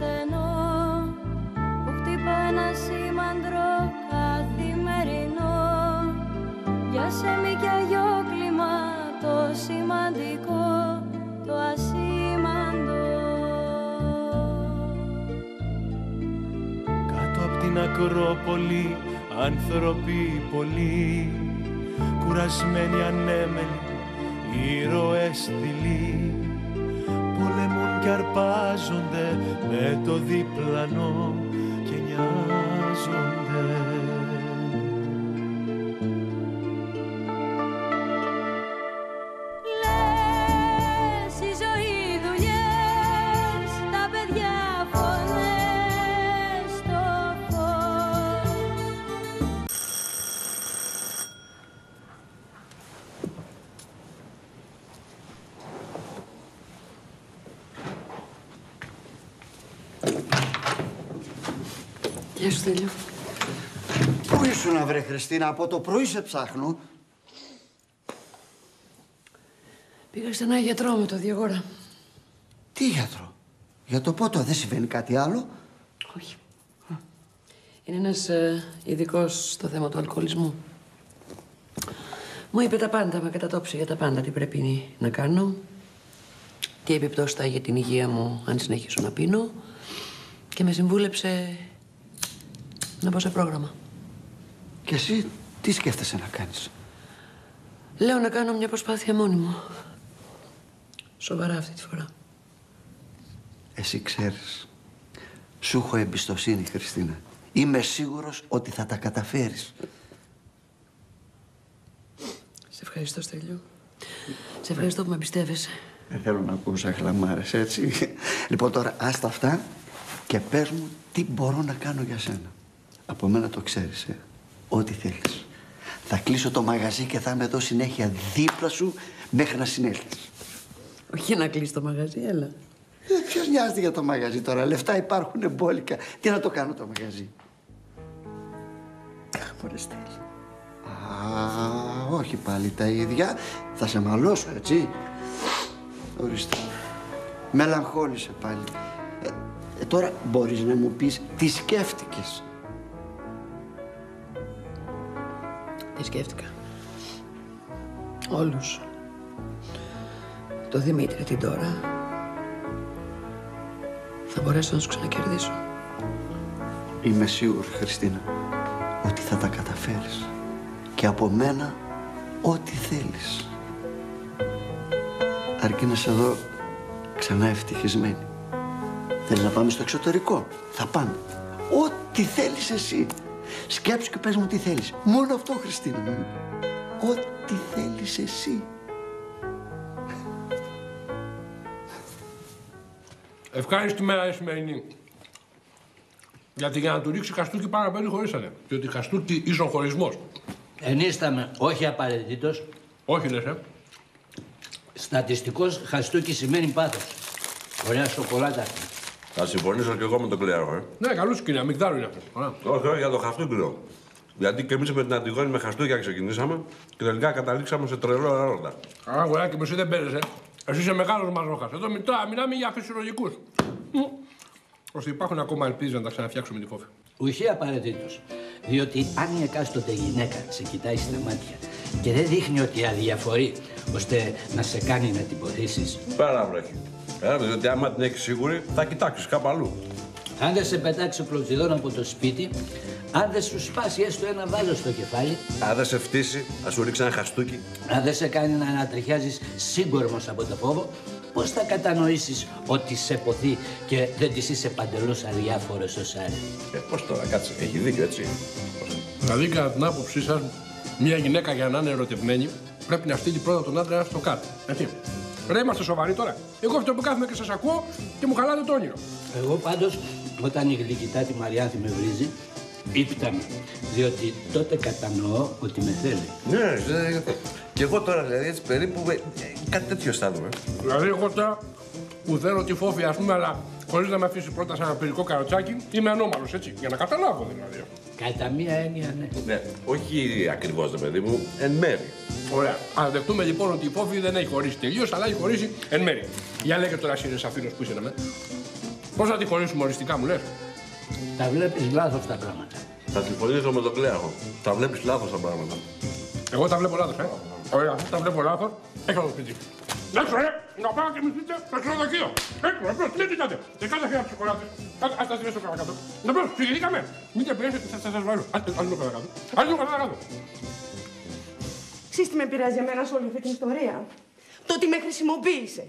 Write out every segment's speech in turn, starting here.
στενό που χτύπα ένα σήμαντρο καθημερινό για σεμί και αγιόκλημα το σημαντικό, το ασήμαντο. Κάτω απ' την Ακρόπολη άνθρωποι πολλοί κουρασμένοι ανέμελοι ήρωες δειλοί πολεμούν και αρπάζονται με το διπλανό και νοιάζονται Χριστίνα, από το πρωί σε ψάχνω. Πήγα σε ένα γιατρό με το Διαγόρα. Τι γιατρό, για το πότο δεν συμβαίνει κάτι άλλο; Όχι. Είναι ένας ε, ειδικός στο θέμα του αλκοολισμού. Μου είπε τα πάντα, με κατατόψε για τα πάντα, τι πρέπει να κάνω. Τι επιπτώσεις θα έχει για την υγεία μου αν συνεχίσω να πίνω. Και με συμβούλεψε να πάω σε πρόγραμμα. Και εσύ τι σκέφτεσαι να κάνεις; Λέω να κάνω μια προσπάθεια μόνη μου. Σοβαρά αυτή τη φορά. Εσύ ξέρεις, σου έχω εμπιστοσύνη Χριστίνα. Είμαι σίγουρος ότι θα τα καταφέρεις. Σε ευχαριστώ, Στέλιο. Σε ευχαριστώ που με πιστεύεσαι. Δεν θέλω να ακούσα χλαμάρες, έτσι. λοιπόν τώρα άστα αυτά και πες μου τι μπορώ να κάνω για σένα. Από μένα το ξέρεις, ε. Ό,τι θέλεις. Θα κλείσω το μαγαζί και θα είμαι εδώ συνέχεια δίπλα σου μέχρι να συνέλθεις. Όχι να κλείσει το μαγαζί, έλα. Ε, ποιος νοιάζεται για το μαγαζί τώρα; Λεφτά υπάρχουν εμπόλικα. Τι να το κάνω το μαγαζί; Αχ, μωρέ Στέλη. Α, όχι πάλι τα ίδια. Θα σε μαλώσω, έτσι. Ορίστε. Μελαγχόλησε πάλι. Ε, ε, τώρα μπορείς να μου πεις τι σκέφτηκες. Τι σκέφτηκα. Όλους. Το Δημήτρη την τώρα. Θα μπορέσω να σου ξανακερδίσω. Είμαι σίγουρη, Χριστίνα, ότι θα τα καταφέρεις. Και από μένα, ό,τι θέλεις. Αρκεί να σε δω ξανά ευτυχισμένη. Θέλει να πάμε στο εξωτερικό. Θα πάμε. Ό,τι θέλεις εσύ. Σκέψου και πες μου τι θέλεις. Μόνο αυτό, Χριστίνα μου. Ό,τι θέλεις εσύ. Ευχάριστη μέρα η σημερινή. Γιατί για να του ρίξει χαστούκι πάρα πολύ χωρίσανε. Διότι χαστούκι ίσον χωρισμός. Ενίσταμε, όχι απαραίτητος. Όχι λες, ε. Στατιστικός χαστούκι σημαίνει πάθος. Ωραία σοκολάτα. Θα συμφωνήσω και εγώ με τον κλέρο, ε. Ναι, καλούς κύριε, αμυγδάλου είναι αυτό. Ωραία. Όχι, όχι, για το χαστούκι λέω. Γιατί και εμείς με την Αντιγόνη με χαστούκια ξεκινήσαμε και τελικά καταλήξαμε σε τρελό έρωτα. Α, αγοράκι μου, εσύ δεν παίρνει, ε. Εσύ είσαι μεγάλος μαζόχας. Εδώ μη- τώρα μιλάμε για φυσιολογικούς. Ώστε υπάρχουν ακόμα ελπίδε να τα ξαναφτιάξουμε τη φόφη. Ουχή απαραίτητος. Διότι αν η εκάστοτε γυναίκα σε κοιτάει στα μάτια και δεν δείχνει ότι αδιαφορεί ώστε να σε κάνει να την ποθήσει. Πέρα βρέχει. Ε, διότι άμα την έχεις σίγουρη, θα κοιτάξεις κάπου αλλού. Αν δεν σε πετάξει πλουτιδόν από το σπίτι, αν δεν σου σπάσει έστω ένα βάζο στο κεφάλι, Αν δεν σε φτύσει, θα σου ρίξει ένα χαστούκι. αν δεν σε κάνει να ανατριχιάζεις σύγκορμος από το φόβο, πώς θα κατανοήσεις ότι σε ποθεί και δεν της είσαι παντελώς αδιάφορος ως άλλη. Ε, πώς τώρα, κάτσε, έχει δίκιο έτσι. Δηλαδή, κατά την άποψή σας, μια γυναίκα για να είναι ερωτευμένη πρέπει να στείλει πρώτα τον άντρα στο κάτω. Έτσι. Ρε, είμαστε σοβαροί τώρα. Εγώ αυτό που κάθομαι και σας ακούω και μου χαλάτε το όνειρο. Εγώ πάντως, όταν η γλυκητά τη Μαριάνθη με βρίζει, ύπταμε. Διότι τότε κατανοώ ότι με θέλει. Ναι, ε, και εγώ τώρα δηλαδή έτσι περίπου ε, ε, κάτι τέτοιο αισθάνομαι. Δηλαδή, εγώ τώρα που θέλω τη φόφη, ας πούμε, αλλά χωρίς να με αφήσει πρώτα σε ένα πυρικό καροτσάκι, είμαι ανώμαλος έτσι. Για να καταλάβω δηλαδή. Κατά μία έννοια, ναι. Ναι, όχι ακριβώς το παιδί μου, εν μέρη. Ωραία. Α δεχτούμε λοιπόν ότι η φόφη δεν έχει χωρίσει τελείως, αλλά έχει χωρίσει εν μέρη. Για λέγε τώρα, εσύ, ρε Σαφίνο, που είσαι να με. Πώς θα τη χωρίσουμε οριστικά, μου λες; Τα βλέπεις λάθος τα πράγματα. Θα συμφωνήσω με τον Κλέαρχο. Τα βλέπεις λάθος τα πράγματα. Εγώ τα βλέπω λάθος, ε. Ωραία, τα βλέπω λάθος. Έξω από το σπίτι. Έξω, ρε! Να πάω και μισθείτε στο ξενοδοχείο. Έξω, να τι τι κάνετε. Δεν κάνετε χέρια σοκολάτε. Α τα στείλετε στο παρακάτω. Να πω, συγκινήκαμε. Μην και πιέσετε, θα σας βάλω. Α το παρακάτω. Α το παρακάτω. Ξέρεις τι με πειράζει εμένα σε όλη αυτή την ιστορία; Το ότι με χρησιμοποίησε.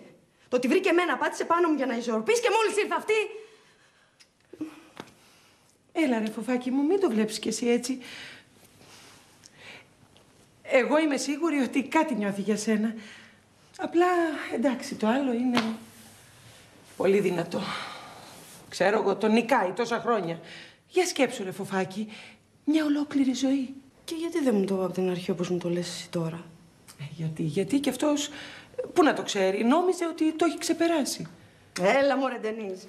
Το ότι βρήκε εμένα, πάτησε πάνω μου για να ισορροπήσει και μόλις ήρθε αυτή... Έλα ρε φοφάκι μου, μην το βλέπεις κι εσύ έτσι. Εγώ είμαι σίγουρη ότι κάτι νιώθει για σένα. Απλά, εντάξει, το άλλο είναι πολύ δυνατό. Ξέρω εγώ, τον νικάει τόσα χρόνια. Για σκέψου ρε φοφάκι, μια ολόκληρη ζωή. Και γιατί δεν μου το είπα από την αρχή όπως μου το λες εσύ τώρα; Ε, γιατί, γιατί και αυτός, πού να το ξέρει, νόμιζε ότι το έχει ξεπεράσει. Έλα μωρέ Ντενίζ.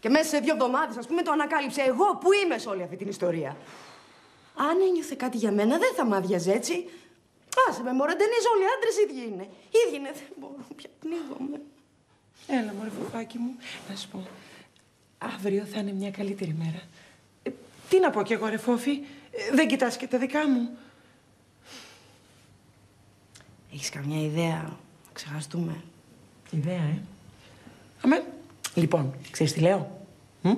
Και μέσα σε δύο εβδομάδες, ας πούμε, το ανακάλυψε εγώ που είμαι σε όλη αυτή την ιστορία. Αν ένιωθε κάτι για μένα, δεν θα μ' άδειαζε έτσι. Άσε με μωρέ Ντενίζ, όλοι οι άντρες ίδιοι είναι. Ίδιοι είναι, δεν μπορώ, πια πνίγομαι. Έλα μωρέ φοφάκι μου, να σου πω. Αύριο θα είναι μια καλύτερη μέρα. Ε, τι να πω κι εγώ ρε Φόφη, ε, δεν κοιτάς και τα δικά μου. Έχεις καμιά ιδέα; Να ξεχαστούμε. Ιδέα, ε. Αμέ. Λοιπόν, ξέρεις τι λέω; Μ;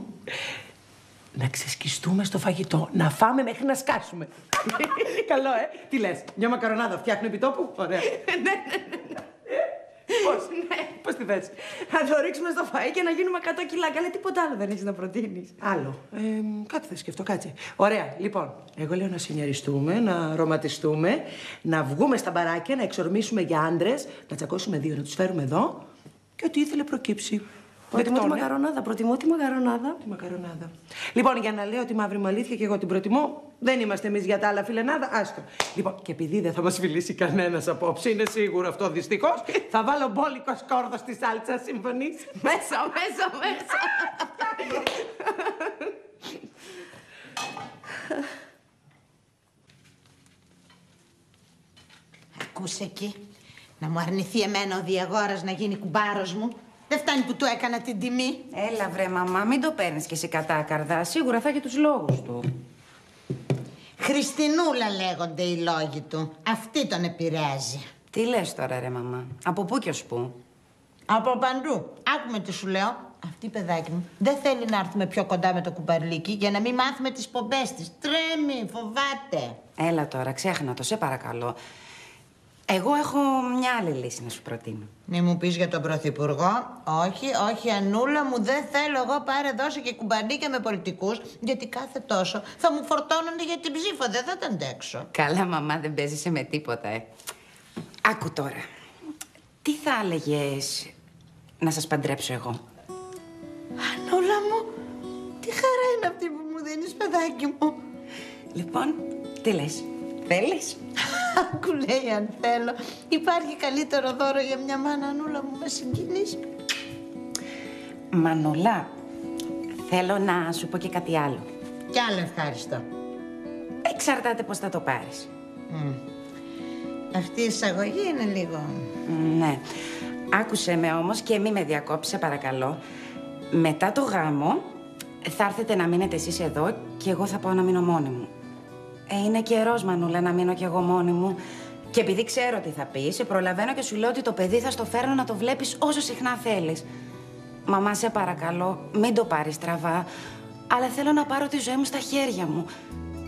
Να ξεσκιστούμε στο φαγητό. Να φάμε μέχρι να σκάσουμε. Καλό, ε. Τι λες, μια μακαρονάδα φτιάχνω επί τόπου. Ωραία. ναι, ναι, ναι. Πώς, ναι. Πώς τη θες. Να το ρίξουμε στο φαΐ και να γίνουμε 100 κιλά. Καλά, τίποτα άλλο δεν έχεις να προτείνεις. Άλλο. Ε, κάτι θα σκεφτώ, κάτσε. Ωραία, λοιπόν. Εγώ λέω να συνιαριστούμε, να ρωματιστούμε, να βγούμε στα μπαράκια, να εξορμήσουμε για άντρες, να τσακώσουμε δύο, να τους φέρουμε εδώ και ό,τι ήθελε προκύψει. Προτιμώ τη Δεκτό, ναι. μακαρονάδα, προτιμώ τη μακαρονάδα. Τη μακαρονάδα. Λοιπόν, για να λέω τη μαύρη μου αλήθεια και εγώ την προτιμώ, δεν είμαστε εμείς για τα άλλα φιλενάδα. Άστο. Λοιπόν, και επειδή δεν θα μας φιλήσει κανένας απόψε, είναι σίγουρο αυτό δυστυχώς, θα βάλω μπόλικο σκόρδος στη σάλτσα, συμφωνείς; μέσα, μέσα, μέσα. Ακούσε εκεί. Να μου αρνηθεί εμένα ο Διαγόρας να γίνει κουμπάρος μου. Δεν φτάνει που του έκανα την τιμή. Έλα βρε μαμά, μην το παίρνεις και εσύ κατάκαρδα. Σίγουρα θα έχει τους λόγους του. Χριστινούλα λέγονται οι λόγοι του. Αυτή τον επηρεάζει. Τι λες τώρα ρε μαμά, από πού και ως πού; Από παντού. Άκουμε τι σου λέω. Αυτή παιδάκι μου δεν θέλει να έρθουμε πιο κοντά με το κουμπαρλίκι για να μην μάθουμε τις πομπές της. Τρέμει, φοβάται. Έλα τώρα, ξέχνα το, σε παρακαλώ. Εγώ έχω μια άλλη λύση να σου προτείνω. Μη μου πεις για τον Πρωθυπουργό. Όχι, όχι, Ανούλα μου, δεν θέλω εγώ πάρε δώσε και κουμπαρλίκια με πολιτικούς, γιατί κάθε τόσο θα μου φορτώνονται για την ψήφο, δεν θα τα αντέξω. Καλά μαμά, δεν παίζεσαι με τίποτα, ε. Άκου τώρα. Τι θα έλεγες να σας παντρέψω εγώ; Ανούλα μου, τι χαρά είναι αυτή που μου δίνεις, παιδάκι μου. Λοιπόν, τι λες, θέλεις; Άκου λέει αν θέλω. Υπάρχει καλύτερο δώρο για μια μάνα, Ανούλα μου, με συγκινείς; Μανουλά, θέλω να σου πω και κάτι άλλο. Κι άλλο ευχαριστώ. Εξαρτάται πώς θα το πάρεις. Μμ. Αυτή η εισαγωγή είναι λίγο... Ναι. Άκουσε με όμως και μη με διακόψεις, σε παρακαλώ. Μετά το γάμο θα έρθετε να μείνετε εσείς εδώ και εγώ θα πάω να μείνω μόνη μου. Ε, είναι καιρός, Μανούλα, να μείνω κι εγώ μόνη μου. Και επειδή ξέρω τι θα πεις, σε προλαβαίνω και σου λέω ότι το παιδί θα στο φέρνω να το βλέπεις όσο συχνά θέλεις. Μαμά, σε παρακαλώ, μην το πάρεις στραβά. Αλλά θέλω να πάρω τη ζωή μου στα χέρια μου.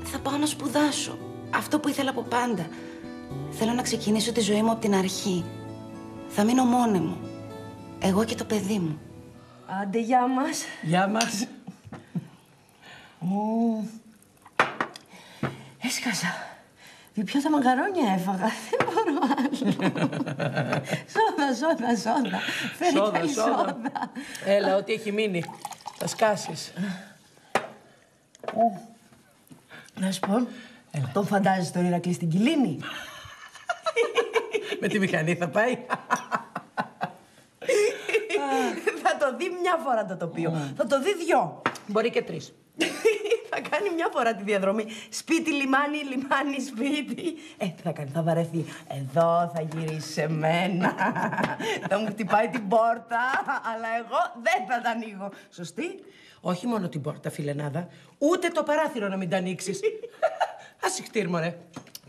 Θα πάω να σπουδάσω. Αυτό που ήθελα από πάντα. Θέλω να ξεκινήσω τη ζωή μου από την αρχή. Θα μείνω μόνη μου. Εγώ και το παιδί μου. Άντε, γεια μας. Γεια μας. Έσκασα. Δυο τα μαγαρόνια έφαγα. Δεν μπορώ άλλο. Σόδα, σόδα, σόδα. Φέρε Σόδα, καλή σόδα. σόδα. Έλα, ό,τι έχει μείνει. Θα σκάσεις. Να σου πω, τον φαντάζεσαι τον Ηρακλή στην Κιλίνη. Με τη μηχανή θα πάει. θα το δει μια φορά το τοπίο. Θα το δει δυο. Μπορεί και τρεις. θα Θα κάνει μια φορά τη διαδρομή. Σπίτι, λιμάνι, λιμάνι, σπίτι. Ε, τι θα κάνει, θα βαρεθεί. Εδώ θα γυρίσει σε μένα. θα μου χτυπάει την πόρτα, αλλά εγώ δεν θα τα ανοίγω. Σωστή. Όχι μόνο την πόρτα, φιλενάδα, ούτε το παράθυρο να μην τα ανοίξεις. Άι σιχτίρ, μωρέ.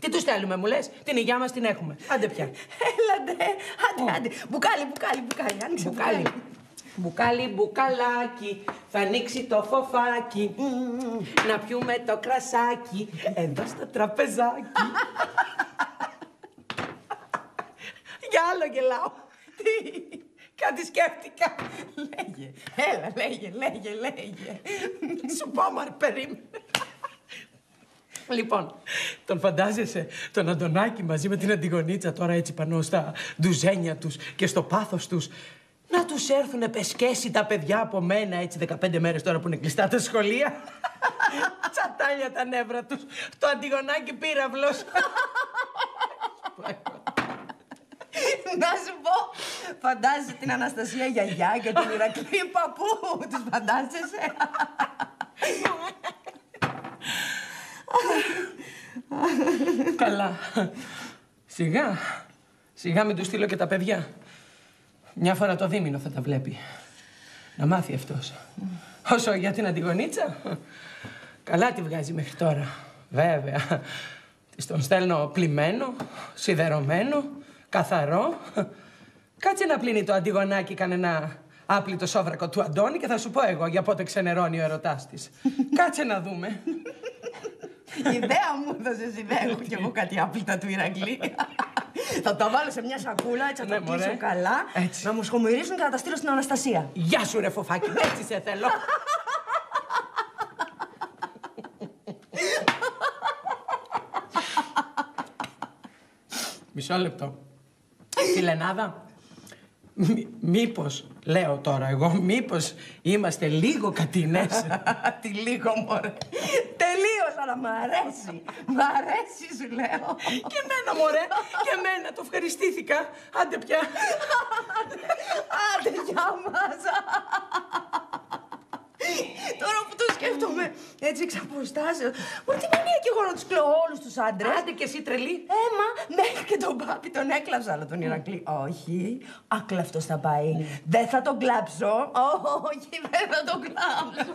Τι τους στέλνουμε, μου λες; Την υγειά μας την έχουμε. Άντε πια. Έλατε, άντε, άντε. Μπουκάλι, μπουκάλι, μπουκάλι. Άνοιξε Μπουκάλι. Μπουκάλι, μπουκαλάκι, θα ανοίξει το φοφάκι. Να πιούμε το κρασάκι, εδώ στο τραπεζάκι. Για άλλο γελάω. Τι, κάτι σκέφτηκα. Λέγε, έλα, λέγε, λέγε, λέγε. Σου πω, μωρέ, περίμενε. Λοιπόν, τον φαντάζεσαι τον Αντωνάκη μαζί με την Αντιγονίτσα τώρα έτσι πάνω στα ντουζένια τους και στο πάθος τους. Να τους έρθουνε πεσκέσει τα παιδιά από μένα έτσι 15 μέρες τώρα που είναι κλειστά τα σχολεία. Τσατάλια τα νεύρα τους. Το Αντιγονάκη πύραυλος. Να σου πω, φαντάζεσαι την Αναστασία γιαγιά και την Ηρακλή παππού. Τους φαντάζεσαι; Καλά. Σιγά. Σιγά μην τους στείλω και τα παιδιά. Μια φορά το δίμηνο θα τα βλέπει. Να μάθει αυτός. Όσο για την Αντιγονίτσα, καλά τη βγάζει μέχρι τώρα. Βέβαια. Της τον στέλνω πλημμένο, σιδερωμένο, καθαρό. Κάτσε να πλύνει το Αντιγονάκι κανένα άπλητο σόβρακο του Αντώνη και θα σου πω εγώ για πότε ξενερώνει ο ερωτάς της. Κάτσε να δούμε. Η ιδέα μου έδωσε ιδέα. Έχω κι εγώ κάτι άπλυτα του Ηρακλή. θα τα βάλω σε μια σακούλα, έτσι θα Ναι, τα κλείσω μωρέ. καλά. Έτσι. Να μου σχομυρίσουν και να τα στείλω στην Αναστασία. Γεια σου ρε φοφάκι, έτσι σε θέλω. Μισό λεπτό. Φιλενάδα, μη, μήπως, λέω τώρα εγώ, μήπως είμαστε λίγο κατινές. Τι λίγο μωρέ. Τελείως, αλλά μ' αρέσει. Μ' αρέσει σου λέω. και εμένα μωρέ, και εμένα, το ευχαριστήθηκα. Άντε πια. Άντε, γεια μας. Τώρα που το σκέφτομαι έτσι εξ αποστάσεως. Μα τι μανία κι εγώ να τους κλαίω όλους τους άντρες. Άντε και εσύ τρελή. Έμα, μέχρι και τον πάπη τον έκλαψα, αλλά τον Ηρακλή. Όχι, άκλαυτος θα πάει. Δεν θα τον κλάψω. Όχι, δεν θα τον κλάψω.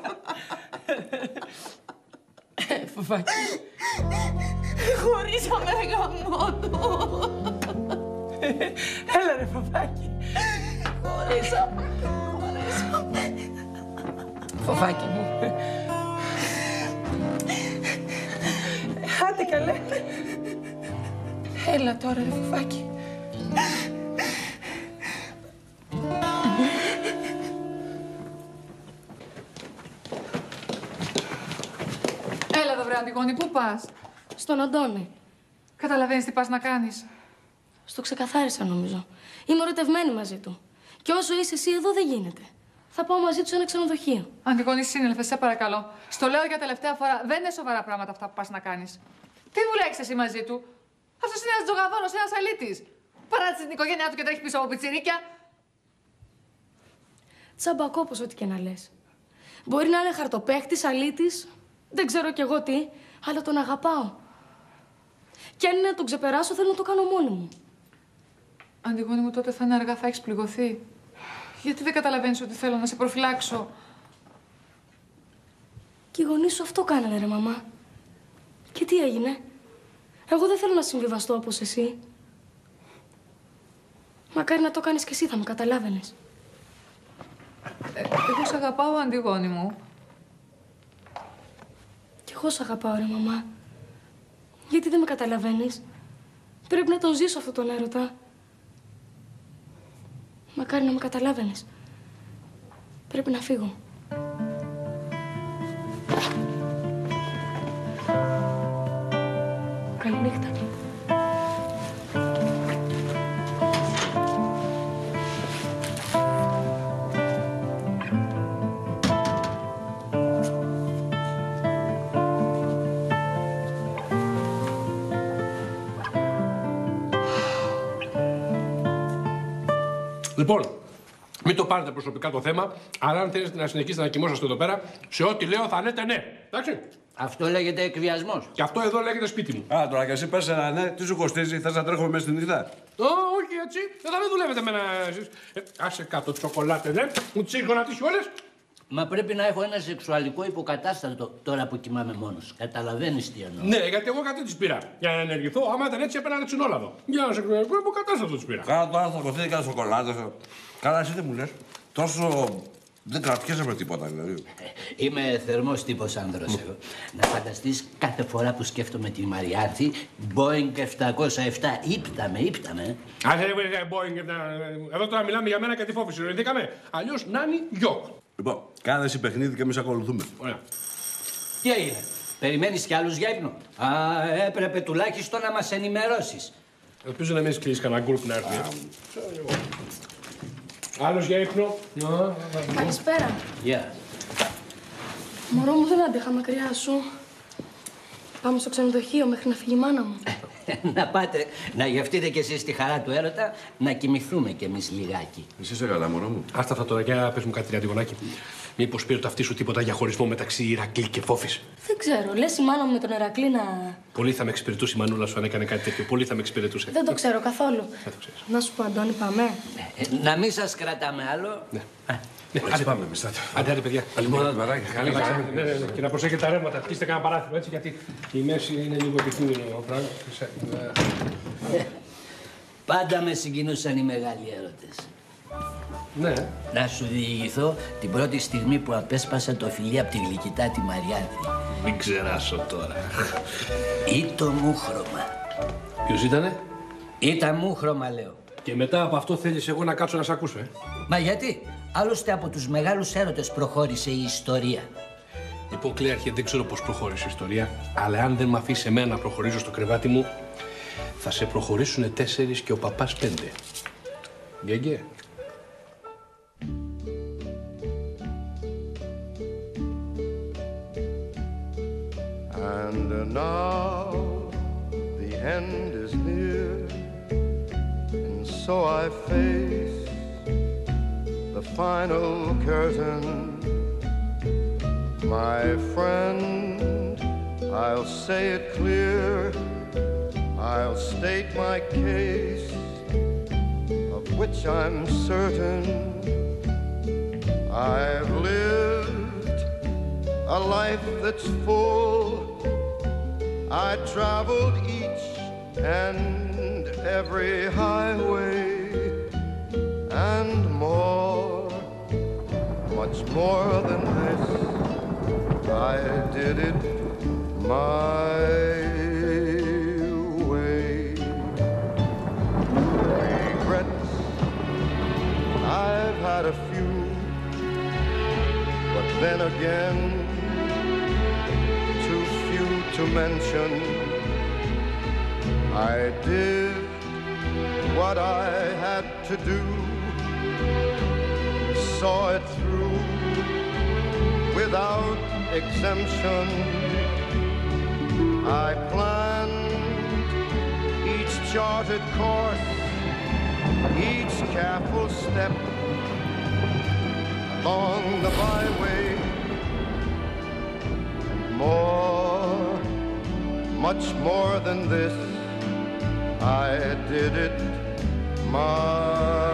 Φοφάκι. Χωρίσαμε ρε γαμότο. Έλα ρε φοφάκι. Χωρίσαμε. Χωρίσαμε. Φοφάκι μου. Άντε καλέ. Έλα τώρα ρε φοφάκι. Έλα εδώ, βρε Αντιγόνη, πού πας; Στον Αντώνη. Καταλαβαίνεις τι πας να κάνεις. Στο ξεκαθάρισα νομίζω. Είμαι ερωτευμένη μαζί του. Και όσο είσαι εσύ εδώ δεν γίνεται. Θα πάω μαζί τους σε ένα ξενοδοχείο. Αντιγόνη, σύνελφε, σε παρακαλώ. Στο λέω για τελευταία φορά. Δεν είναι σοβαρά πράγματα αυτά που πας να κάνεις. Τι δουλεύεις εσύ μαζί του; Αυτός είναι ένας τζογαδόρο, ένας αλήτης. Παράτησες την οικογένειά του και τρέχει πίσω από πιτσιρίκια. Τσαμπακόπος, ό,τι και να λες. Μπορεί να είναι χαρτοπέχτη, αλήτης, δεν ξέρω κι εγώ τι, αλλά τον αγαπάω. Και αν είναι να τον ξεπεράσω, θέλω να το κάνω μόνη μου. Αντιγόνη μου, τότε θα είναι αργά, θα έχεις πληγωθεί. Γιατί δεν καταλαβαίνεις ότι θέλω να σε προφυλάξω; Και οι γονείς σου αυτό κάνανε, ρε μαμά. Και τι έγινε; Εγώ δεν θέλω να συμβιβαστώ όπως εσύ. Μακάρι να το κάνεις κι εσύ, θα με καταλάβαινες. Ε, εγώ σε αγαπάω, Αντιγόνη μου. Κι εγώ σ' αγαπάω, ρε μαμά. Γιατί δεν με καταλαβαίνεις; Πρέπει να τον ζήσω αυτόν τον έρωτα. Μακάρι να με καταλάβαινες. Πρέπει να φύγω. Καληνύχτα. Λοιπόν, Μην το πάρετε προσωπικά το θέμα, αλλά αν θέλετε να συνεχίσετε να κοιμόσαστε εδώ πέρα, σε ό,τι λέω θα λέτε ναι. Εντάξει. Αυτό λέγεται εκβιασμός. Και αυτό εδώ λέγεται σπίτι μου. Α, τώρα και εσύ πες ένα ναι, τι σου κοστίζει, θες να τρέχουμε μέσα στη νύχτα; Ω, όχι έτσι. Δεν θα με δουλεύετε με ένα. εσείς. Ε, άσε κάτω τσοκολάτε, ναι. Μου τις έχεις γονατίσει όλες. Μα πρέπει να έχω ένα σεξουαλικό υποκατάστατο τώρα που κοιμάμαι μόνος. Καταλαβαίνεις τι εννοώ. Ναι, γιατί εγώ κάτι της πήρα. Για να ενεργηθώ, άμα ήταν έτσι έπαιρνα ρετσινόλαδο. Για να σε εγώ υποκατάστατο της πήρα. Κάνα τώρα θα κοστίζει κάνα σοκολάτα. Καλά, εσύ δεν μου λες. Τόσο δεν κρατιέσαι με τίποτα δηλαδή. Είμαι θερμός τύπος άνδρο εγώ. Να φανταστείς κάθε φορά που σκέφτομαι τη Μαριάρθη, Boeing 707, ύπταμε, ύπταμε. Άσε, ε, ε, Boeing, ε, εδώ τώρα μιλάμε για μένα και τη φόβηση. Ρωτήκαμε. Αλλιώς νάνι γιοκ. Λοιπόν, κάνε εσύ παιχνίδι και εμείς ακολουθούμε. Ωραία. Τι έγινε, περιμένεις κι άλλους για ύπνο; Α, έπρεπε τουλάχιστον να μας ενημερώσεις. Ελπίζω να μην έχει κλείσει κανένα γκρουπ να έρθει. Άλλος για ύπνο; Να, Καλησπέρα. Γεια. Μωρό μου δεν άντεχα μακριά σου. Πάμε στο ξενοδοχείο μέχρι να φύγει η μάνα μου. να πάτε να γευτείτε κι εσείς τη χαρά του έρωτα, να κοιμηθούμε κι εμείς λιγάκι. Εσύ είσαι καλά, μωρό μου. Άστα αυτά τώρα, για πες μου κάτι, Αντιγονάκη. Μήπως πήρε το αυτί σου τίποτα για χωρισμό μεταξύ Ηρακλή και Φόφης; Δεν ξέρω, λες η μάνα μου με τον Ερακλή να... Πολύ θα με εξυπηρετούσε η μανούλα σου αν έκανε κάτι τέτοιο. Πολύ θα με εξυπηρετούσε. Δεν το ξέρω καθόλου. Δεν το ξέρεις. Να σου πω, Αντώνη, πάμε. Ε, να μην σας κρατάμε άλλο. Ναι. Ναι, άντε πάμε εμείς τότε. Άντε, άντε, παιδιά. Λοιπόν, μαράκι, Καλά, καλά. Ναι, ναι, ναι. Και να προσέχετε τα ρεύματα. Κλείστε κανένα παράθυρο έτσι, γιατί η μέση είναι λίγο επικίνδυνο πράγμα. Ναι. Πάντα με συγκινούσαν οι μεγάλοι έρωτες. Ναι. Να σου διηγηθώ την πρώτη στιγμή που απέσπασα το φιλί από τη γλυκητά τη Μαριάδη. Μην ξεράσω τώρα. Ή το μούχρωμα. Ποιος ήτανε; Ήταν μούχρωμα, λέω. Και μετά από αυτό θέλεις εγώ να κάτσω να σε ακούσω, ε; Μα γιατί, άλλωστε από τους μεγάλους έρωτες προχώρησε η ιστορία. Λοιπόν, Κλέαρχε, δεν ξέρω πώς προχώρησε η ιστορία, αλλά αν δεν με αφήσει εμένα να προχωρήσω στο κρεβάτι μου, θα σε προχωρήσουν τέσσερις και ο παπάς πέντε. Γκέγκε. And now the end is near, and so I face the final curtain. My friend, I'll say it clear, I'll state my case, of which I'm certain. I've lived a life that's full. I traveled each and every highway and more, much more than this. I did it my way. Regrets, I've had a few, but then again, too few to mention. I did what I had to do, saw it without exemption. I planned each charted course, each careful step along the byway and more, much more than this. I did it my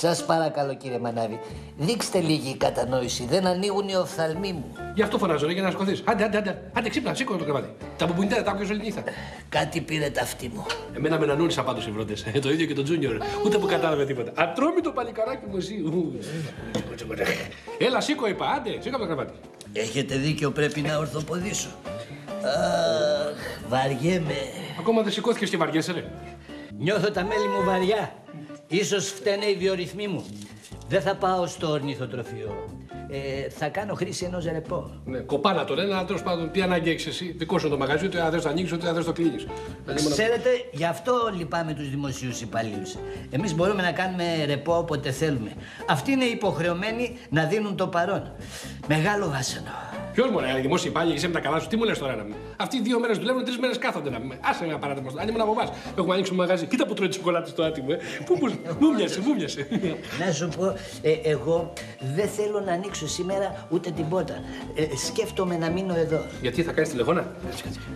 Σας παρακαλώ κύριε Μανάβη, δείξτε λίγη κατανόηση. Δεν ανοίγουν οι οφθαλμοί μου. Γι' αυτό φωνάζω, ρε, για να σηκωθείς. Άντε, άντε, άντε. Άντε, ξύπνα, σήκω το κρεβάτι. Τα μπουμπουνιτέρα τα άκουσε όλη νύχτα. Κάτι πήρε τα αυτή μου. Εμένα με ανανούρισαν πάντως οι βροντε. Ε, το ίδιο και το Τζούνιορ. Ούτε που κατάλαβε τίποτα. Ατρόμητο παλικαράκι μου εσύ. Ου. Έλα, σήκω, είπα. Άντε, σήκω από το κρεβάτι. Έχετε δίκιο, πρέπει να ορθοποδήσω. Αχ, βαριέμαι. Ακόμα δεν σηκώθηκες και βαριέσαι, ρε. Νιώθω τα μέλη μου βαριά. Ίσως φταίνε οι βιορυθμοί μου. Δεν θα πάω στο ορνηθοτροφείο. Ε, θα κάνω χρήση ενός ρεπό. Ναι, κοπάνα το λένε, αλλά τέλος πάντων τι ανάγκη έχεις εσύ; Δικό σου το μαγαζί, ούτε αν θες το ανοίξεις, ούτε αν θες το κλείνεις. Ξέρετε, γι' αυτό λυπάμαι τους δημοσίους υπαλλήλους. Εμείς μπορούμε να κάνουμε ρεπό όποτε θέλουμε. Αυτοί είναι υποχρεωμένοι να δίνουν το παρόν. Μεγάλο βάσανο. Ποιο μου λέει, δημόσιοι υπάλληλοι, είσαι με τα καλά σου, τι μου λες τώρα να πούμε. Αυτοί δύο μέρες δουλεύουν, τρεις μέρες κάθονται να πούμε. Άσε ένα παράδειγμα. Αν ήμουν από εμά, έχουμε ανοίξει μαγαζί. Κοίτα που τρώει τη σοκολάτη στο άτιμο. Ε. Πού, πού, μου μοιασε, μου μοιασε. Να σου πω, ε, εγώ δεν θέλω να ανοίξω σήμερα ούτε την πόρτα. Ε, σκέφτομαι να μείνω εδώ. Γιατί θα κάνεις τηλεφώνα;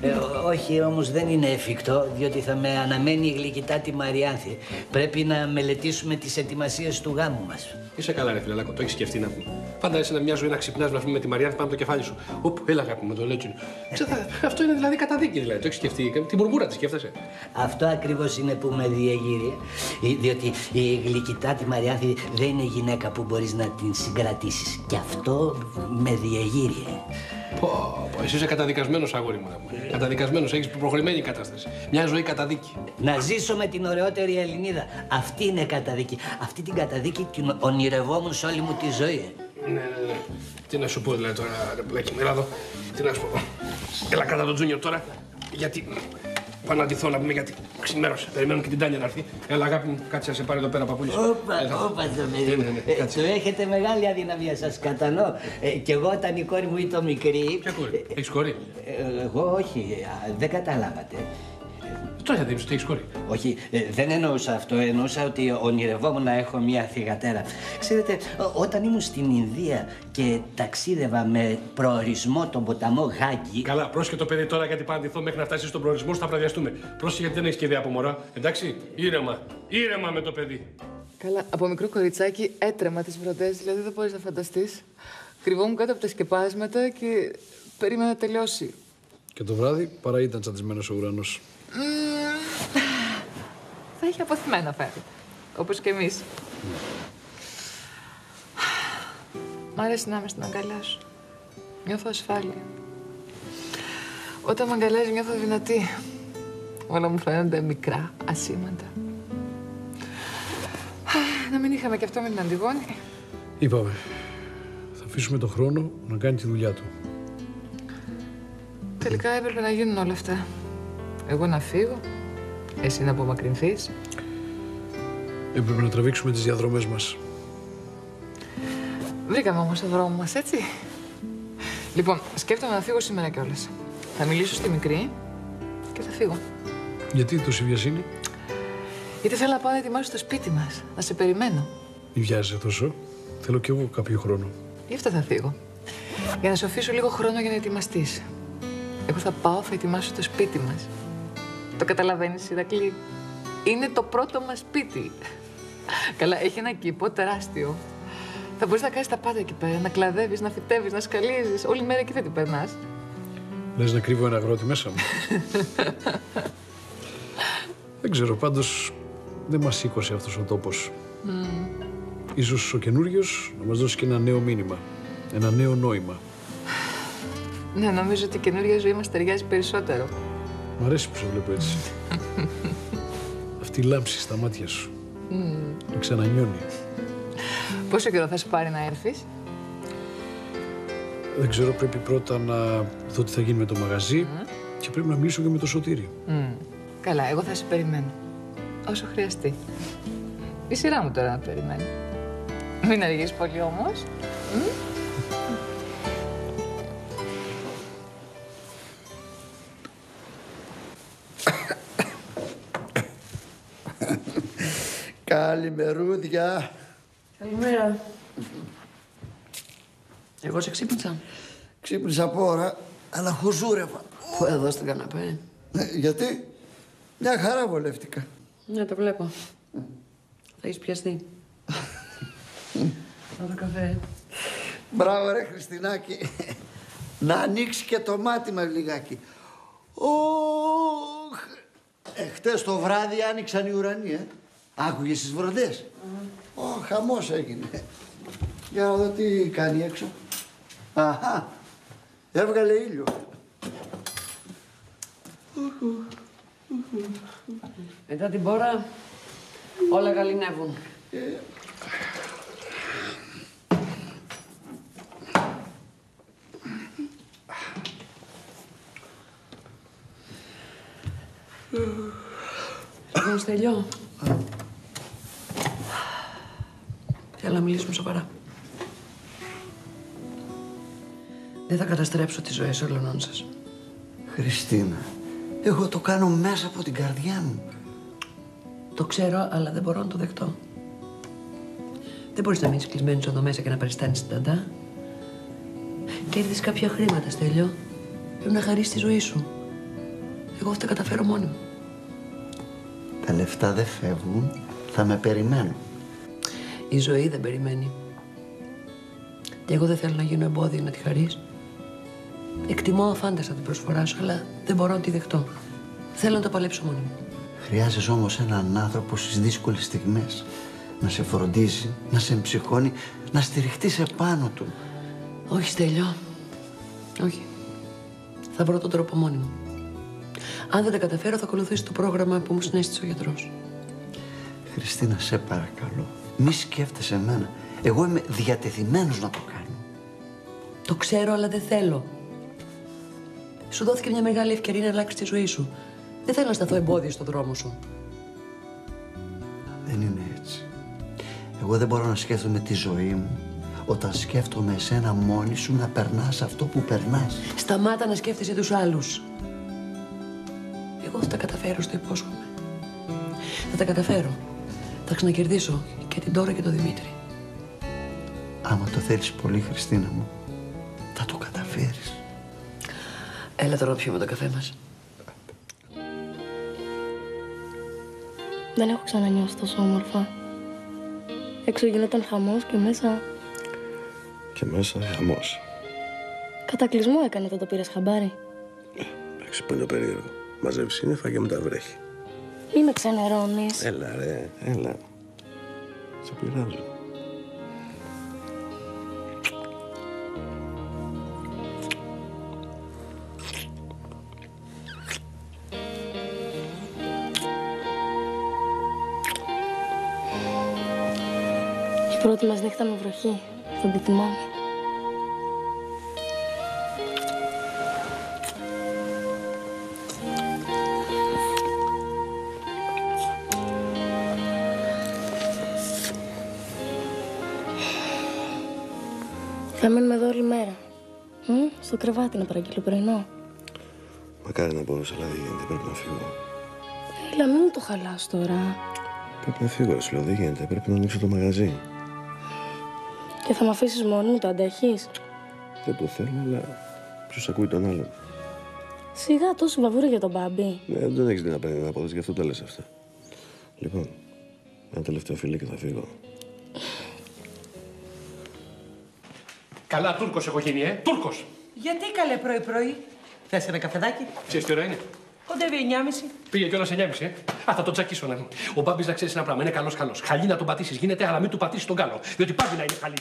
Ε, ό- όχι, όμως δεν είναι εφικτό, διότι θα με αναμένει η γλυκητά τη Μαριάνθη. Πρέπει να μελετήσουμε τις ετοιμασίες του γάμου μας. Είσαι καλά, ρε φιλελάκο, το έχεις σκεφτεί να πούμε. Πάντα είσαι μια ζωή να ξυπνάς να πούμε με τη Μαριάνθη πάνω από το κεφάλι σου. Οπ, έλα αγάπη μου, το λέω έτσι. Ξέρετε, Αυτό είναι δηλαδή καταδίκη, δηλαδή. Το έχεις σκεφτεί. Την μουρμούρα τη σκέφτεσαι. Αυτό ακριβώς είναι που με διεγείρει, ε, διότι η γλυκητά τη Μαριάνθη δεν είναι γυναίκα που μπορείς να την συγκρατήσεις. Και αυτό με διεγείρει. Πω, πω, εσύ είσαι καταδικασμένος, αγόρι μου. να πούμε. Καταδικασμένος, έχεις προχωρημένη κατάσταση. Μια ζωή καταδίκη. Να ζήσω με την ωραιότερη Ελληνίδα. Αυτή είναι καταδίκη. Αυτή την καταδίκη την ονειρευόμουν σε όλη μου τη ζωή. Ναι, ναι, ναι. Τι να σου πω δηλαδή τώρα, ρε πουλάκι μου, έλα εδώ. Τι να σου πω. Έλα κατά τον Τζούνιο τώρα. Γιατί. Πάω να ντυθώ να πούμε γιατί ξημέρωσε. Περιμένουν και την Τάνια να έρθει. Έλα, αγάπη μου, κάτσε να σε πάρει εδώ πέρα παππούλης. σου. Όπα, Έλα. όπα, το Ναι, παιδί. ναι, μου. ναι, Ε, κάτσε. Το έχετε μεγάλη αδυναμία, σας κατανοώ. Ε, Κι εγώ όταν η κόρη μου ήταν μικρή... Ποια κόρη, έχεις κόρη; Ε, Εγώ όχι, α, δεν καταλάβατε. Τώρα γιατί ότι έχεις κόρη. Όχι, ε, δεν εννοούσα αυτό. Εννοούσα ότι ονειρευόμουν να έχω μια θυγατέρα. Ξέρετε, ό- όταν ήμουν στην Ινδία και ταξίδευα με προορισμό τον ποταμό Γάγκη... Καλά, πρόσεχε το παιδί τώρα γιατί πάω να ντυθώ μέχρι να φτάσει στον προορισμό σου, θα βραδιαστούμε. Πρόσεχε γιατί δεν έχεις και ιδέα από μωρά. Εντάξει, ήρεμα. Ήρεμα με το παιδί. Καλά, από μικρό κοριτσάκι έτρεμα τις βροντές, δηλαδή δεν μπορείς να φανταστείς. Κρυβόμουν κάτω από τα σκεπάσματα και περίμενα να τελειώσει. Και το βράδυ παρά ήταν τσαντισμένος ο ουρανός. Θα έχει αποθυμένα φέρει. Όπως και εμείς. Μ' αρέσει να είμαι στην αγκαλιά σου. Νιώθω ασφάλεια. Όταν με αγκαλιάζει νιώθω δυνατή. Όλα μου φαίνονται μικρά, ασήμαντα. Να μην είχαμε και αυτό με την Αντιγόνη. Είπαμε, θα αφήσουμε τον χρόνο να κάνει τη δουλειά του. Τελικά έπρεπε να γίνουν όλα αυτά. Εγώ να φύγω, εσύ να απομακρυνθείς. Έπρεπε να τραβήξουμε τις διαδρομές μας. Βρήκαμε όμως το δρόμο μας, έτσι. Λοιπόν, σκέφτομαι να φύγω σήμερα κιόλας. Θα μιλήσω στη μικρή και θα φύγω. Γιατί τόση βιασύνη, Γιατί θέλω να πάω να ετοιμάσω το σπίτι μας, να σε περιμένω. μη βιάζεσαι τόσο. Θέλω κι εγώ κάποιο χρόνο. Γι' αυτό θα φύγω. Για να σου αφήσω λίγο χρόνο για να ετοιμαστείς. Εγώ θα πάω, θα ετοιμάσω το σπίτι μας. Το καταλαβαίνεις, Ηρακλή. Είναι το πρώτο μας σπίτι. Καλά, έχει ένα κήπο τεράστιο. Θα μπορείς να κάνεις τα πάντα εκεί πέρα. Να κλαδεύεις, να φυτεύεις, να σκαλίζεις. Όλη μέρα εκεί θα την περνάς. Λες να κρύβω ένα αγρότη μέσα μου. δεν ξέρω, πάντως δεν μας σήκωσε αυτός ο τόπος. Μμμ. Ίσως ο καινούριο να μας δώσει και ένα νέο μήνυμα. Ένα νέο νόημα. Ναι, νομίζω ότι η καινούργια ζωή μας ταιριάζει περισσότερο. Μ' αρέσει που σε βλέπω έτσι. Αυτή η λάμψη στα μάτια σου. Μμμ. Με ξανανιώνει. Πόσο καιρό θα σου πάρει να έρθεις; Δεν ξέρω, πρέπει πρώτα να δω τι θα γίνει με το μαγαζί και πρέπει να μιλήσω και με το σωτήρι. Μμ. Καλά, εγώ θα σε περιμένω. Όσο χρειαστεί. Η σειρά μου τώρα να περιμένει. Μην αργείς πολύ όμως. Μμ. Καλημερούδια. Καλημέρα. Εγώ σε ξύπνησα. Ξύπνησα από ώρα, αλλά χουζούρευα. Πού εδώ στην καναπέ. Ε, γιατί, μια χαρά βολεύτηκα. Ναι, το βλέπω. Θα έχεις πιαστεί. Άλλο καφέ. Μπράβο ρε Χριστινάκη. Να ανοίξει και το μάτι με λιγάκι. Οχ. Εχθές το βράδυ άνοιξαν οι ουρανοί, ε. Άκουγες τις βροντές; Ω, χαμός έγινε. Για να δω τι κάνει έξω. Αχα. Έβγαλε ήλιο. Μετά την πόρα όλα γαλινεύουν. Λοιπόν, Στέλιο. Θέλω να μιλήσουμε σοβαρά. Δεν θα καταστρέψω τις ζωές όλων σας. Χριστίνα, εγώ το κάνω μέσα από την καρδιά μου. Το ξέρω, αλλά δεν μπορώ να το δεχτώ. Δεν μπορείς να μείνεις κλεισμένος εδώ μέσα και να παριστάνεις την ταντά. Κέρδεις κάποια χρήματα, Στέλιο. Πρέπει να χαρίσεις τη ζωή σου. Εγώ αυτά καταφέρω μόνη μου. Τα λεφτά δεν φεύγουν, θα με περιμένουν. Η ζωή δεν περιμένει. Και εγώ δεν θέλω να γίνω εμπόδιο να τη χαρείς. Εκτιμώ αφάνταστα την προσφορά σου, αλλά δεν μπορώ να τη δεχτώ. Θέλω να το παλέψω μόνη μου. Χρειάζεσαι όμως έναν άνθρωπο στις δύσκολες στιγμές. Να σε φροντίζει, να σε εμψυχώνει, να στηριχτείς επάνω του. Όχι, Στέλιο. Όχι. Θα βρω τον τρόπο μόνη μου. Αν δεν τα καταφέρω, θα ακολουθήσω το πρόγραμμα που μου συνέστησε ο γιατρός. Χριστίνα, σε παρακαλώ. Μη σκέφτεσαι εμένα. Εγώ είμαι διατεθειμένος να το κάνω. Το ξέρω, αλλά δεν θέλω. Σου δόθηκε μια μεγάλη ευκαιρία να αλλάξεις τη ζωή σου. Δεν θέλω να σταθώ εμπόδιο στον δρόμο σου. Δεν είναι έτσι. Εγώ δεν μπορώ να σκέφτομαι τη ζωή μου όταν σκέφτομαι εσένα μόνη σου να περνάς αυτό που περνάς. Σταμάτα να σκέφτεσαι τους άλλους. Εγώ θα τα καταφέρω, στο υπόσχομαι. Θα τα καταφέρω. Θα ξανακερδίσω και την Τώρα και τον Δημήτρη. Άμα το θέλεις πολύ, Χριστίνα μου, θα το καταφέρεις. Έλα τώρα να πιούμε το καφέ μας. Δεν έχω ξανανιώσει τόσο όμορφα. Έξω γινόταν χαμός και μέσα Και μέσα χαμός. κατακλυσμό έκανε όταν το πήρες χαμπάρι. Εντάξει, που είναι το περίεργο. Μαζεύεις σύννεφα και μετά βρέχει. Μη με ξενερώνεις. Έλα, ρε, έλα. Σε πειράζω. Η πρώτη μας νύχτα με βροχή. Θα τη θυμάμαι. Θα μείνουμε εδώ όλη μέρα. Μ, στο κρεβάτι να παραγγείλω πρωινό. Μακάρι να μπορούσα, αλλά δεν γίνεται. Πρέπει να φύγω. Έλα, μην μου το χαλάς τώρα. Πρέπει να φύγω, ρε, σου λέω. Δεν γίνεται. Πρέπει να ανοίξω το μαγαζί. Και θα με αφήσεις μόνο μου, το αντέχεις; Δεν το θέλω, αλλά ποιος ακούει τον άλλον; Σιγά τόσο βαβούρα για τον μπάμπι. Ναι, δεν έχεις δει να παίρνει να γι' αυτό τα λες αυτά. Λοιπόν, ένα τελευταίο φιλί και θα φύγω. Καλά, Τούρκος έχω γίνει, ε. Τούρκος. Γιατί καλέ πρωί-πρωί. Θες ένα καφεδάκι; Ξέρεις τι ώρα είναι; Κοντεύει 9.30. Πήγε κιόλας 9.30, ε. Α, θα τον τσακίσω, ναι. Ο Μπάμπης να ξέρεις ένα πράγμα. Είναι καλός, καλός. Χαλί να τον πατήσεις γίνεται, αλλά μην του πατήσεις τον κάλο. Διότι πάει να είναι χαλί.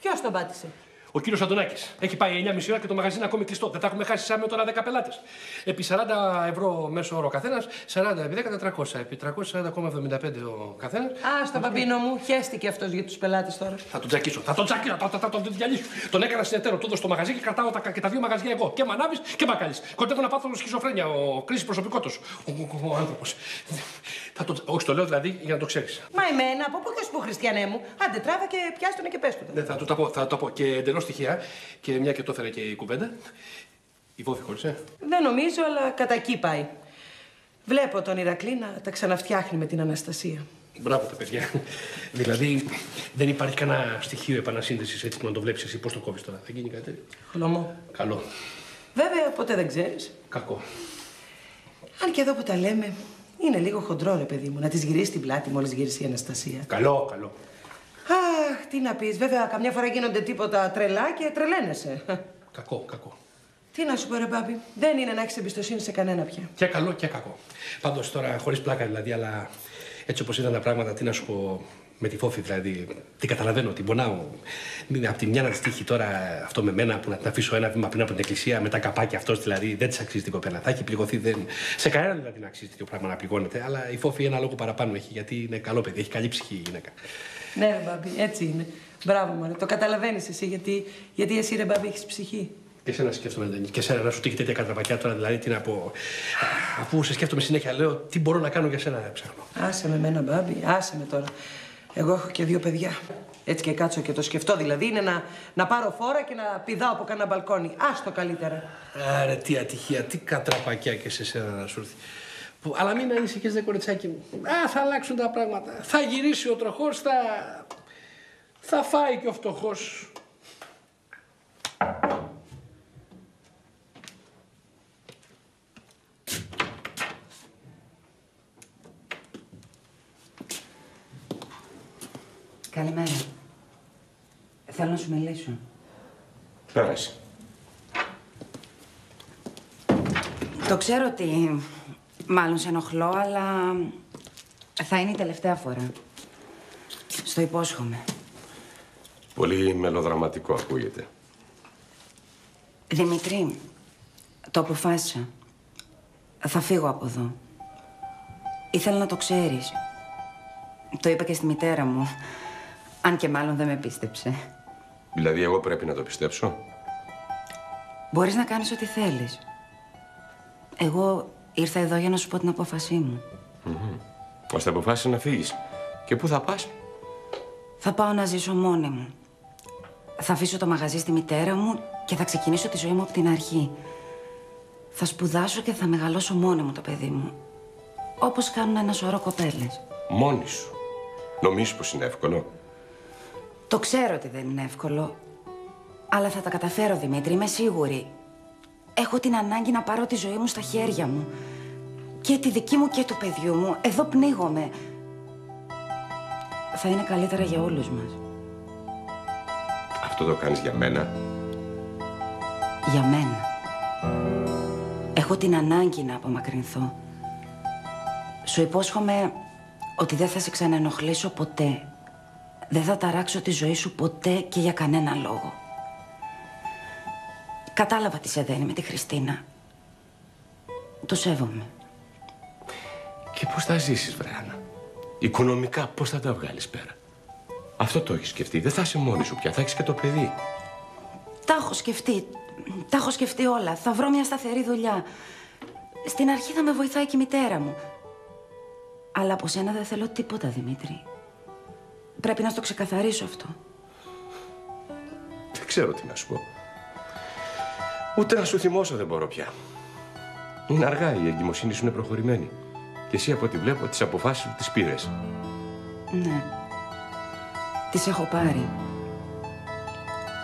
Ποιος τον πάτησε; Ο κύριος Αντωνάκης έχει πάει 9.30 ώρα και το μαγαζί είναι ακόμη κλειστό. Δεν τα έχουμε χάσει σαν με τώρα 10 πελάτες. Επί 40 ευρώ μέσο όρο καθένας, 40 επί 10 400. Επί 340,75 ο καθένας. Α, στο μπαμπίνο μου, χέστηκε αυτός για τους πελάτες τώρα. Θα τον τσακίσω, θα τον τσακίσω, θα, θα, θα τον διαλύσω. Τον έκανα συνεταίρο, του έδωσα στο μαγαζί και κρατάω τα, και τα δύο μαγαζιά εγώ. Και μανάβης και μπακάλι. Κοντεύω να πάθω σχιζοφρένεια, ο κρίση προσωπικότητα. Ο, ο, ο, άνθρωπος. Θα τον, όχι, το λέω δηλαδή για να το ξέρεις. Μα εμένα, από πού και σου πω, Χριστιανέ μου. Άντε, τράβα και πιάστο και πες του. Ναι, θα του τα πω, θα το πω. Και εντελώς στοιχεία, και μια και το έφερε και η κουβέντα. Η Βόφη χωρίς, Δεν νομίζω, αλλά κατά εκεί πάει. Βλέπω τον Ηρακλή να τα ξαναφτιάχνει με την Αναστασία. Μπράβο τα παιδιά. δηλαδή δεν υπάρχει κανένα στοιχείο επανασύνδεσης έτσι που να το βλέπεις εσύ. Πώς το κόβεις τώρα, θα γίνει κάτι τέτοιο; Χλωμό. Καλό. Βέβαια, ποτέ δεν ξέρεις. Κακό. Αν και εδώ που τα λέμε, είναι λίγο χοντρό, ρε παιδί μου, να τη γυρίσεις την πλάτη μόλις γυρίσει η Αναστασία. Καλό, καλό. Τι να πεις, βέβαια καμιά φορά γίνονται τίποτα τρελά και τρελαίνεσαι. Κακό, κακό. Τι να σου πω ρε Μπάμπη, δεν είναι να έχεις εμπιστοσύνη σε κανένα πια. Και καλό και κακό. Πάντως τώρα, χωρίς πλάκα δηλαδή, αλλά έτσι όπως ήταν τα πράγματα, τι να σου πω. Με τη φόφη δηλαδή, την καταλαβαίνω, την πονάω. Είναι από τη μια να τη τύχει τώρα αυτό με μένα που να την αφήσω ένα βήμα πριν από την εκκλησία με τα καπάκια αυτός δηλαδή. Δεν της αξίζει την κοπέλα. Θα έχει πληγωθεί. Δεν... Σε κανέναν δηλαδή να αξίζει τέτοιο πράγμα να πληγώνεται. Αλλά η φόφη ένα λόγο παραπάνω έχει γιατί είναι καλό παιδί, έχει καλή ψυχή η γυναίκα. Ναι ρε Μπάμπη, έτσι είναι. Μπράβο μωρέ, το καταλαβαίνεις εσύ γιατί, γιατί εσύ ρε Μπάμπη έχεις ψυχή. Και εσένα σκέφτομαι, Ελένη. Και εσένα να σου τύχει τέτοια κατραπακιά τώρα, δηλαδή τι να πω. Αφού σε σκέφτομαι συνέχεια, λέω τι μπορώ να κάνω για σένα, ψάχνω. Άσε με μένα Μπάμπη, άσε με τώρα. Εγώ έχω και δύο παιδιά. Έτσι και κάτσω και το σκεφτώ δηλαδή είναι να, να πάρω φόρα και να πηδάω από κανένα μπαλκόνι. Άστο καλύτερα. Άρα τι ατυχία, τι κατραπακιά και σε σένα να σου έρθει. Που, αλλά μην ανησυχείς, δε κοριτσάκι μου. Α, θα αλλάξουν τα πράγματα. Θα γυρίσει ο τροχός, θα... θα φάει και ο φτωχός. Καλημέρα. Θέλω να σου μιλήσω. Πέρασε. Το ξέρω ότι μάλλον σε ενοχλώ, αλλά θα είναι η τελευταία φορά. Στο υπόσχομαι. Πολύ μελοδραματικό ακούγεται. Δημητρή, το αποφάσισα. Θα φύγω από εδώ. Ήθελα να το ξέρεις. Το είπα και στη μητέρα μου. Αν και μάλλον δεν με πίστεψε. Δηλαδή, εγώ πρέπει να το πιστέψω; Μπορείς να κάνεις ό,τι θέλεις. Εγώ ήρθα εδώ για να σου πω την απόφασή μου. Μμμ. Ώστε αποφάσισε να φύγεις; Και πού θα πας, Θα πάω να ζήσω μόνη μου. Θα αφήσω το μαγαζί στη μητέρα μου και θα ξεκινήσω τη ζωή μου από την αρχή. Θα σπουδάσω και θα μεγαλώσω μόνη μου το παιδί μου. Όπως κάνουν ένα σωρό κοπέλες. μόνη σου. Νομίζεις πως είναι εύκολο; Το ξέρω ότι δεν είναι εύκολο. Αλλά θα τα καταφέρω, Δημήτρη, είμαι σίγουρη. Έχω την ανάγκη να πάρω τη ζωή μου στα χέρια μου. Και τη δική μου και του παιδιού μου. Εδώ πνίγομαι. Θα είναι καλύτερα για όλους μας. Αυτό το κάνεις για μένα. Για μένα. Έχω την ανάγκη να απομακρυνθώ. Σου υπόσχομαι ότι δεν θα σε ξαναενοχλήσω ποτέ. Δεν θα ταράξω τη ζωή σου ποτέ και για κανένα λόγο. Κατάλαβα τι σε δένει με τη Χριστίνα. Το σέβομαι. Και πώς θα ζήσεις, Βρεάνα. Οικονομικά πώς θα τα βγάλεις πέρα; Αυτό το έχεις σκεφτεί. Δεν θα είσαι μόνη σου πια. Θα έχεις και το παιδί. Τα έχω σκεφτεί. Τα έχω σκεφτεί όλα. Θα βρω μια σταθερή δουλειά. Στην αρχή θα με βοηθάει και η μητέρα μου. Αλλά από σένα δεν θέλω τίποτα, Δημήτρη. Πρέπει να στο ξεκαθαρίσω αυτό. Δεν ξέρω τι να σου πω. Ούτε να σου θυμώσω δεν μπορώ πια. Είναι αργά, η εγκυμοσύνη σου είναι προχωρημένη. Και εσύ από ό,τι βλέπω τις αποφάσεις σου τις πήρες. Ναι. Τις έχω πάρει.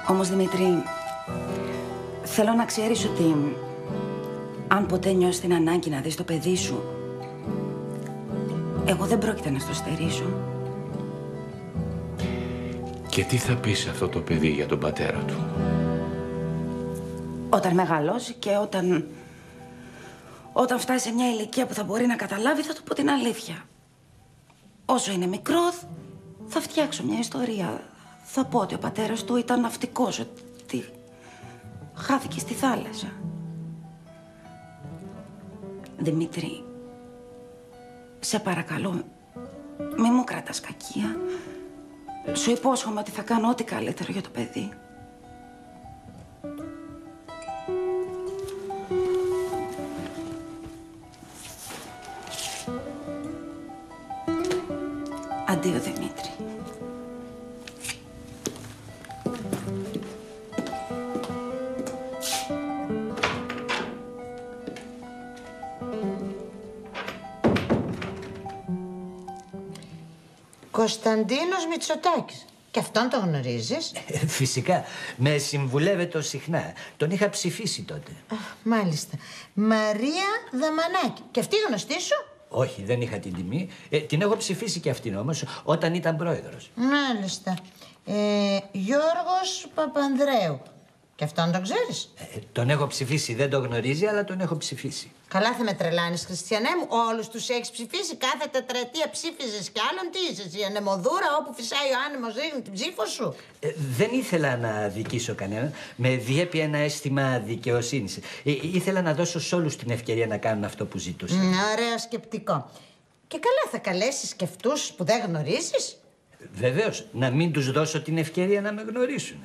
Όμως, Δημήτρη, θέλω να ξέρεις ότι αν ποτέ νιώσεις την ανάγκη να δεις το παιδί σου, εγώ δεν πρόκειται να στο στερήσω. Και τι θα πεις σε αυτό το παιδί για τον πατέρα του; Όταν μεγαλώσει και όταν... Όταν φτάσει σε μια ηλικία που θα μπορεί να καταλάβει, θα του πω την αλήθεια. Όσο είναι μικρός, θα φτιάξω μια ιστορία. Θα πω ότι ο πατέρας του ήταν ναυτικός, ότι χάθηκε στη θάλασσα. Δημήτρη, σε παρακαλώ, μη μου κρατάς κακία. Σου υπόσχομαι ότι θα κάνω ό,τι καλύτερο για το παιδί. Κωνσταντίνος Μητσοτάκης. Και αυτόν τον γνωρίζεις; Ε, Φυσικά. Με συμβουλεύεται συχνά. Τον είχα ψηφίσει τότε. Μάλιστα. Μαρία Δαμανάκη. Και αυτή η γνωστή σου; Όχι, δεν είχα την τιμή. Ε, την έχω ψηφίσει και αυτήν όμως όταν ήταν πρόεδρος. Μάλιστα. Ε, Γιώργος Παπανδρέου. Και αυτόν τον ξέρεις; Ε, τον έχω ψηφίσει, δεν το γνωρίζει, αλλά τον έχω ψηφίσει. Καλά θα με τρελάνεις, Χριστιανέ μου. Όλους τους έχεις ψηφίσει. Κάθε τετραετία ψήφιζες κι άλλον. Τι είσαι εσύ, ανεμοδούρα, όπου φυσάει ο άνεμος ρίχνει την ψήφο σου. Ε, δεν ήθελα να δικήσω κανέναν. Με διέπει ένα αίσθημα δικαιοσύνης. ήθελα να δώσω σε όλους την ευκαιρία να κάνουν αυτό που ζητούσα. Mm, ωραίο σκεπτικό. Και καλά θα καλέσεις και αυτούς που δεν γνωρίζεις. Βεβαίως, να μην τους δώσω την ευκαιρία να με γνωρίσουν.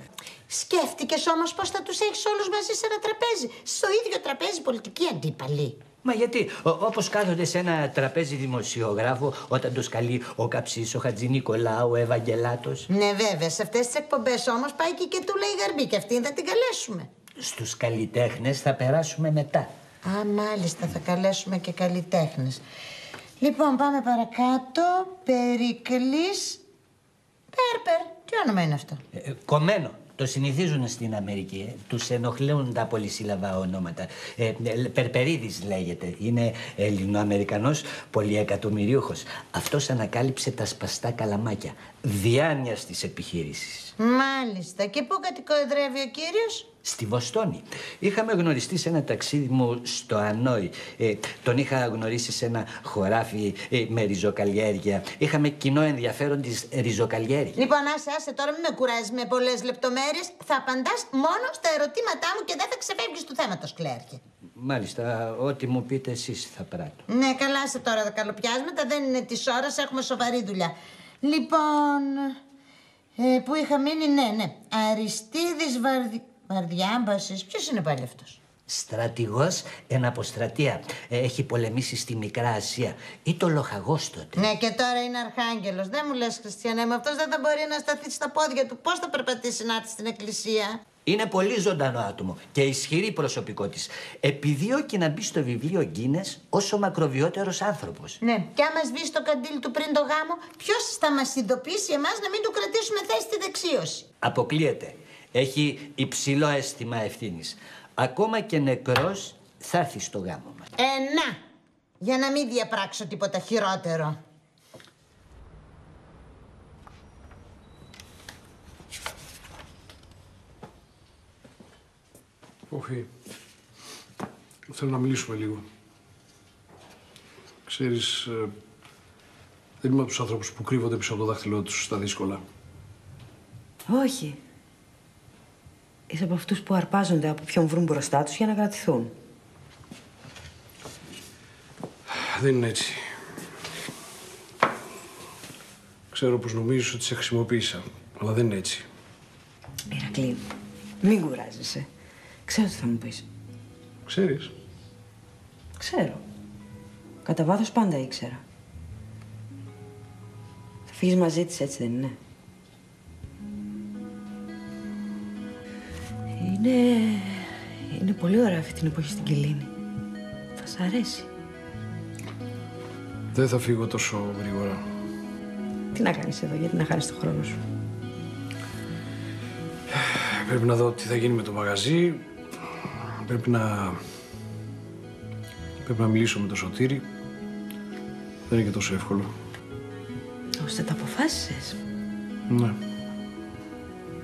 Σκέφτηκες όμως πώ θα τους έχεις όλους μαζί σε ένα τραπέζι. Στο ίδιο τραπέζι πολιτική αντίπαλοι. Μα γιατί, όπως κάθονται σε ένα τραπέζι δημοσιογράφο όταν τους καλεί ο Καψής, ο Χατζη Νικολάου, ο Ευαγγελάτος. Ναι, βέβαια. Σε αυτές τις εκπομπές όμως πάει και, και του λέει γαρμπή και αυτήν θα την καλέσουμε. Στους καλλιτέχνες θα περάσουμε μετά. Α, μάλιστα, θα καλέσουμε και καλλιτέχνες. Λοιπόν, πάμε παρακάτω. Περικλής Πέρπερ. Τι όνομα είναι αυτό; Ε, κομμένο. Το συνηθίζουν στην Αμερική. Ε. Τους ενοχλούν τα πολυσύλλαβα ονόματα. Ε, ε Περπερίδης λέγεται. Είναι Ελληνοαμερικανός πολυεκατομμυρίουχος. Αυτός ανακάλυψε τα σπαστά καλαμάκια. Διάνοιας της επιχείρησης. Μάλιστα. Και πού κατοικοεδρεύει ο κύριος, Στη Βοστόνη. Είχαμε γνωριστεί σε ένα ταξίδι μου στο Ανόη. Ε, τον είχα γνωρίσει σε ένα χωράφι ε, με ριζοκαλλιέργεια. Είχαμε κοινό ενδιαφέρον της ριζοκαλλιέργειας. Λοιπόν, άσε, άσε τώρα, μην με κουράζεις με πολλές λεπτομέρειες. Θα απαντάς μόνο στα ερωτήματά μου και δεν θα ξεφεύγεις του θέματος, Κλέρκη. Μάλιστα, ό,τι μου πείτε εσείς θα πράττω. Ναι, καλά, σε τώρα τα καλοπιάσματα. Δεν είναι της ώρας, έχουμε σοβαρή δουλειά. Λοιπόν. Ε, που είχα μείνει, ναι, ναι. Αριστίδης Βαρδι... Βαρδιάμπασης. Ποιος είναι πάλι αυτός; Στρατηγός εν αποστρατεία. Ε, έχει πολεμήσει στη Μικρά Ασία. Ή το λοχαγός τότε. Ναι, και τώρα είναι αρχάγγελος. Δεν μου λες, Χριστιανέ, με αυτός δεν θα μπορεί να σταθεί στα πόδια του. Πώς θα περπατήσει να έρθει στην εκκλησία; Είναι πολύ ζωντανό άτομο και ισχυρή προσωπικό τη. Επιδίωκε να μπει στο βιβλίο Γκίνε όσο μακροβιότερος άνθρωπος. Ναι, και άμα σβήσει το καντήλ του πριν το γάμο, ποιος θα μας ειδοποιήσει εμάς να μην του κρατήσουμε θέση στη δεξίωση; Αποκλείεται. Έχει υψηλό αίσθημα ευθύνης. Ακόμα και νεκρός θα έρθει στο γάμο μας. Ε, να! Για να μην διαπράξω τίποτα χειρότερο. Όχι. Θέλω να μιλήσουμε λίγο. Ξέρεις, ε, δεν είμαι από τους άνθρωπους που κρύβονται πίσω από το δάχτυλό τους στα δύσκολα. Όχι. Είσαι από αυτούς που αρπάζονται από ποιον βρουν μπροστά τους για να κρατηθούν. Δεν είναι έτσι. Ξέρω πως νομίζεις ότι σε χρησιμοποίησα, αλλά δεν είναι έτσι. Ηρακλή, μην κουράζεσαι. Ξέρω τι θα μου πεις. Ξέρεις. Ξέρω. Κατά βάθος πάντα ήξερα. Θα φύγεις μαζί της, έτσι δεν είναι; Είναι... Είναι πολύ ωραία αυτή την εποχή στην Κιλίνη. Θα σ' αρέσει. Δεν θα φύγω τόσο γρήγορα. Τι να κάνεις εδώ, γιατί να χάνεις το χρόνο σου; Πρέπει να δω τι θα γίνει με το μαγαζί. Πρέπει να... Πρέπει να μιλήσω με το Σωτήρι. Δεν είναι και τόσο εύκολο. Ώστε τα αποφάσισες; Ναι.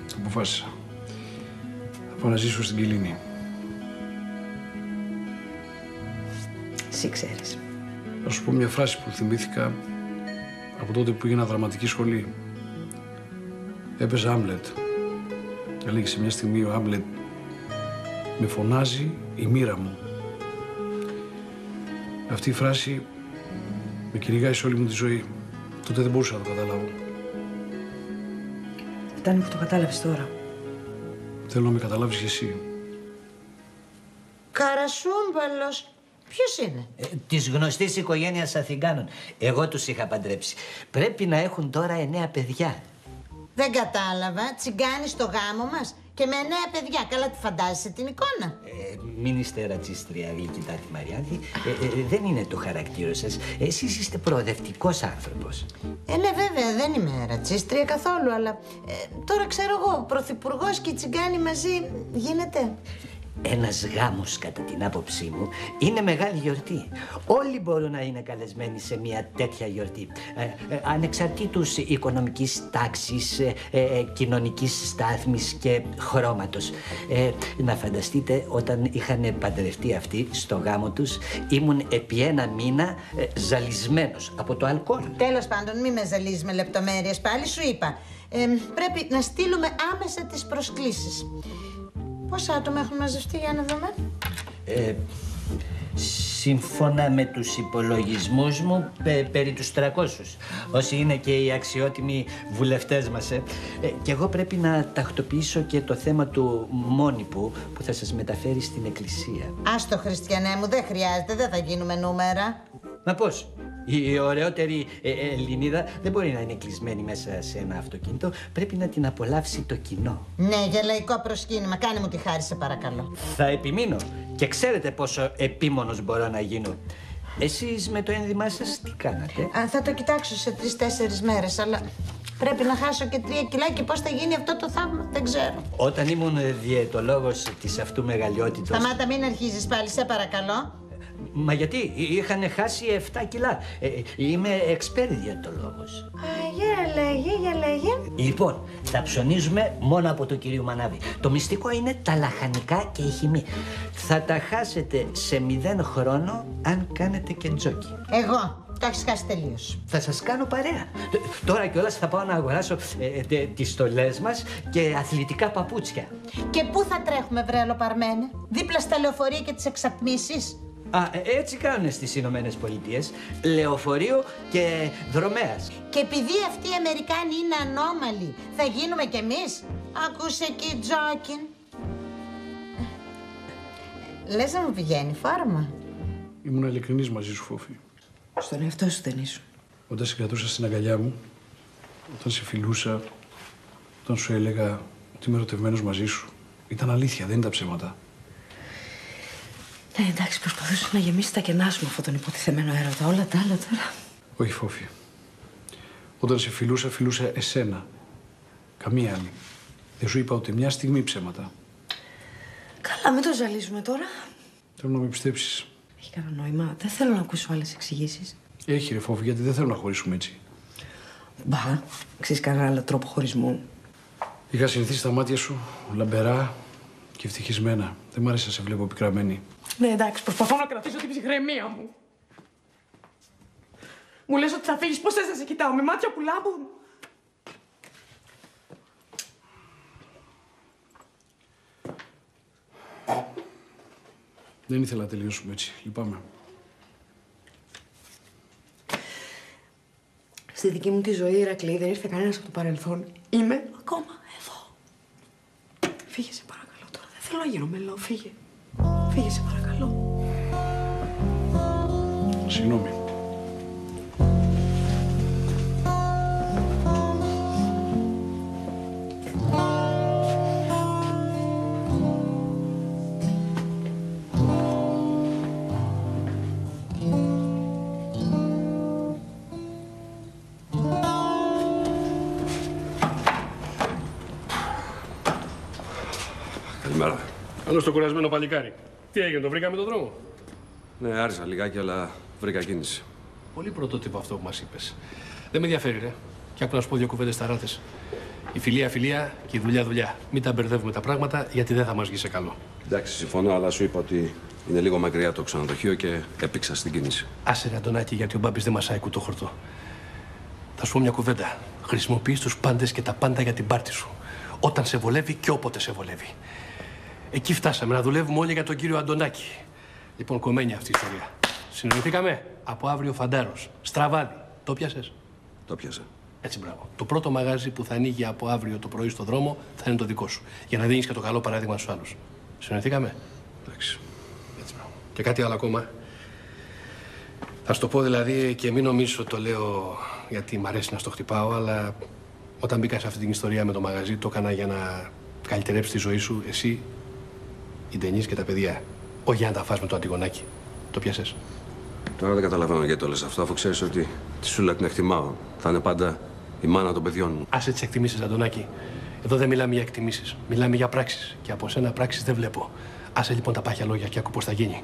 Το αποφάσισα. Θα πάω να ζήσω στην Κιλίνη. Εσύ ξέρεις. Θα σου πω μια φράση που θυμήθηκα από τότε που πήγαινα δραματική σχολή. Έπαιζε Άμλετ. Και λέγει σε μια στιγμή ο Άμλετ «Με φωνάζει η μοίρα μου». Αυτή η φράση με κυνηγάει σε όλη μου τη ζωή. Τότε δεν μπορούσα να το καταλάβω. Φτάνει που το κατάλαβες τώρα. Θέλω να με καταλάβεις και εσύ. Καρασούμπαλος. Ποιος είναι; Ε, της γνωστής οικογένειας Αθηγάνων. Εγώ τους είχα παντρέψει. Πρέπει να έχουν τώρα εννέα παιδιά. Δεν κατάλαβα. Τσιγκάνεις στο γάμο μας; Και με νέα παιδιά. Καλά τη φαντάζεσαι την εικόνα. Ε, μην είστε ρατσίστρια, Γλυκητάτη Μαριάδη. Ε, ε, δεν είναι το χαρακτήρο σας. Εσείς είστε προοδευτικός άνθρωπος. Ε, ναι, βέβαια, δεν είμαι ρατσίστρια καθόλου, αλλά ε, τώρα ξέρω εγώ, πρωθυπουργός και τσιγκάνι μαζί γίνεται. Ένας γάμος, κατά την άποψή μου, είναι μεγάλη γιορτή. Όλοι μπορούν να είναι καλεσμένοι σε μια τέτοια γιορτή. Ε, ε, ανεξαρτήτως οικονομικής τάξης, ε, ε, ε, κοινωνικής στάθμης και χρώματος. Ε, να φανταστείτε, όταν είχαν παντρευτεί αυτοί στο γάμο τους, ήμουν επί ένα μήνα ε, ζαλισμένος από το αλκοόλ. Τέλος πάντων, μη με ζαλίζεις με λεπτομέρειες πάλι, σου είπα. Ε, πρέπει να στείλουμε άμεσα τις προσκλήσεις. Πόσα άτομα έχουν μαζευτεί για να δούμε; Ε, σύμφωνα με τους υπολογισμούς μου, πε- περί τους 300. Όσοι είναι και οι αξιότιμοι βουλευτές μας. Ε. Ε, και εγώ πρέπει να τακτοποιήσω και το θέμα του μόνιπου που θα σας μεταφέρει στην εκκλησία. Άστο, Χριστιανέ μου, δεν χρειάζεται, δεν θα γίνουμε νούμερα. Μα πώς, η ωραιότερη ε, ε, Ελληνίδα δεν μπορεί να είναι κλεισμένη μέσα σε ένα αυτοκίνητο. Πρέπει να την απολαύσει το κοινό. Ναι, για λαϊκό προσκύνημα. Κάνε μου τη χάρη, σε παρακαλώ. Θα επιμείνω και ξέρετε πόσο επίμονος μπορώ να γίνω. Εσείς με το ένδυμά σας τι κάνατε; Α, θα το κοιτάξω σε τρει-τέσσερι μέρες, αλλά πρέπει να χάσω και τρία κιλά και πώς θα γίνει αυτό το θαύμα, δεν ξέρω. Όταν ήμουν διαιτολόγος της αυτού μεγαλειότητος... Σταμάτα, μην αρχίζεις πάλι, σε παρακαλώ. Μα γιατί, είχαν χάσει 7 κιλά. Ε, είμαι εξπέρι διαιτολόγος. Α, για λέγε, για λέγε. Λοιπόν, θα ψωνίζουμε μόνο από το κύριο Μανάβη. Το μυστικό είναι τα λαχανικά και η χυμή. Θα τα χάσετε σε μηδέν χρόνο αν κάνετε και τζόκι. Εγώ. Το έχεις χάσει τελείως. Θα σας κάνω παρέα. Τ- Τώρα κιόλας θα πάω να αγοράσω ε, ε, τε- τις στολές μας και αθλητικά παπούτσια. Και πού θα τρέχουμε, βρέλο παρμένε, δίπλα στα λεωφορεία και τις εξατμίσει. Α, ε, έτσι κάνουν στις Ηνωμένες Πολιτείες. Λεωφορείο και δρομέας. Και επειδή αυτοί οι Αμερικάνοι είναι ανώμαλοι, θα γίνουμε κι εμείς. Ακούσε εκεί, Τζόκιν. Λες να μου πηγαίνει φόρμα. Ήμουν ειλικρινής μαζί σου, Φόφη. Στον εαυτό σου δεν ήσουν. Όταν σε κρατούσα στην αγκαλιά μου, όταν σε φιλούσα, όταν σου έλεγα ότι είμαι ερωτευμένος μαζί σου, ήταν αλήθεια, δεν ήταν ψέματα. Ναι, εντάξει, προσπαθούσα να γεμίσει τα κενά σου με αυτόν τον υποτιθεμένο έρωτα. Όλα τα άλλα τώρα. Όχι, Φόφη. Όταν σε φιλούσα, φιλούσα εσένα. Καμία άλλη. Δεν σου είπα ούτε μια στιγμή ψέματα. Καλά, μην το ζαλίζουμε τώρα. Θέλω να με πιστέψεις. Έχει κανένα νόημα. Δεν θέλω να ακούσω άλλες εξηγήσεις. Έχει ρε Φόφη, γιατί δεν θέλω να χωρίσουμε έτσι. Μπα, ξέρεις κανένα άλλο τρόπο χωρισμού. Είχα συνηθίσει τα μάτια σου λαμπερά και ευτυχισμένα. Δεν μ' άρεσε να σε βλέπω πικραμένη. Ναι, εντάξει, προσπαθώ να κρατήσω την ψυχραιμία μου. Μου λες ότι θα φύγεις, πώς θες να σε κοιτάω, με μάτια που λάμπουν. Δεν ήθελα να τελειώσουμε έτσι. Λυπάμαι. Στη δική μου τη ζωή, Ηρακλή, δεν ήρθε κανένας από το παρελθόν. Είμαι ακόμα εδώ. Φύγε, σε παρακαλώ τώρα. Δεν θέλω να γίνω μελό. Φύγε. Φύγε, σε παρακαλώ. Συγγνώμη. Καλό στο κουρασμένο παλικάρι. Τι έγινε, το βρήκαμε τον δρόμο; Ναι, άρισα λιγάκι, αλλά βρήκα κίνηση. Πολύ πρωτότυπο αυτό που μας είπες. Δεν με ενδιαφέρει, ρε. Και άκου να σου πω δύο κουβέντες στα ράθε. Η φιλία, φιλία και η δουλειά, δουλειά. Μην τα μπερδεύουμε τα πράγματα γιατί δεν θα μας βγει σε καλό. Εντάξει, συμφωνώ, αλλά σου είπα ότι είναι λίγο μακριά το ξενοδοχείο και έπηξα στην κίνηση. Άσε ρε Αντωνάκη, γιατί ο Μπάμπης δεν μασάει κουτό χορτό. Θα σου πω μια κουβέντα. Χρησιμοποιείς τους πάντες και τα πάντα για την πάρτη σου. Όταν σε βολεύει και όποτε σε βολεύει. Εκεί φτάσαμε να δουλεύουμε όλοι για τον κύριο Αντωνάκη. Λοιπόν, κομμένη αυτή η ιστορία. Συνεννοηθήκαμε. Από αύριο φαντάρος. Στραβάδι. Το πιάσες; Το πιάσα. Έτσι, μπράβο. Το πρώτο μαγάζι που θα ανοίγει από αύριο το πρωί στο δρόμο θα είναι το δικό σου. Για να δίνεις και το καλό παράδειγμα στους άλλους. Συνεννοηθήκαμε. Εντάξει. Έτσι, μπράβο. Και κάτι άλλο ακόμα. Θα σου το πω δηλαδή και μην νομίζω το λέω γιατί μ' αρέσει να στο χτυπάω, αλλά όταν μπήκα σε αυτή την ιστορία με το μαγαζί, το έκανα για να καλυτερέψει τη ζωή σου, εσύ, οι ταινίες και τα παιδιά. Όχι για να τα φας με το αντιγονάκι. Το πιάσες. Τώρα δεν καταλαβαίνω γιατί το λες αυτό, αφού ξέρεις ότι τη Σούλα την εκτιμάω. Θα είναι πάντα η μάνα των παιδιών μου. Άσε τις εκτιμήσεις, Αντωνάκη. Εδώ δεν μιλάμε για εκτιμήσεις. Μιλάμε για πράξεις. Και από σένα πράξεις δεν βλέπω. Άσε λοιπόν τα πάχια λόγια και άκου πώς θα γίνει.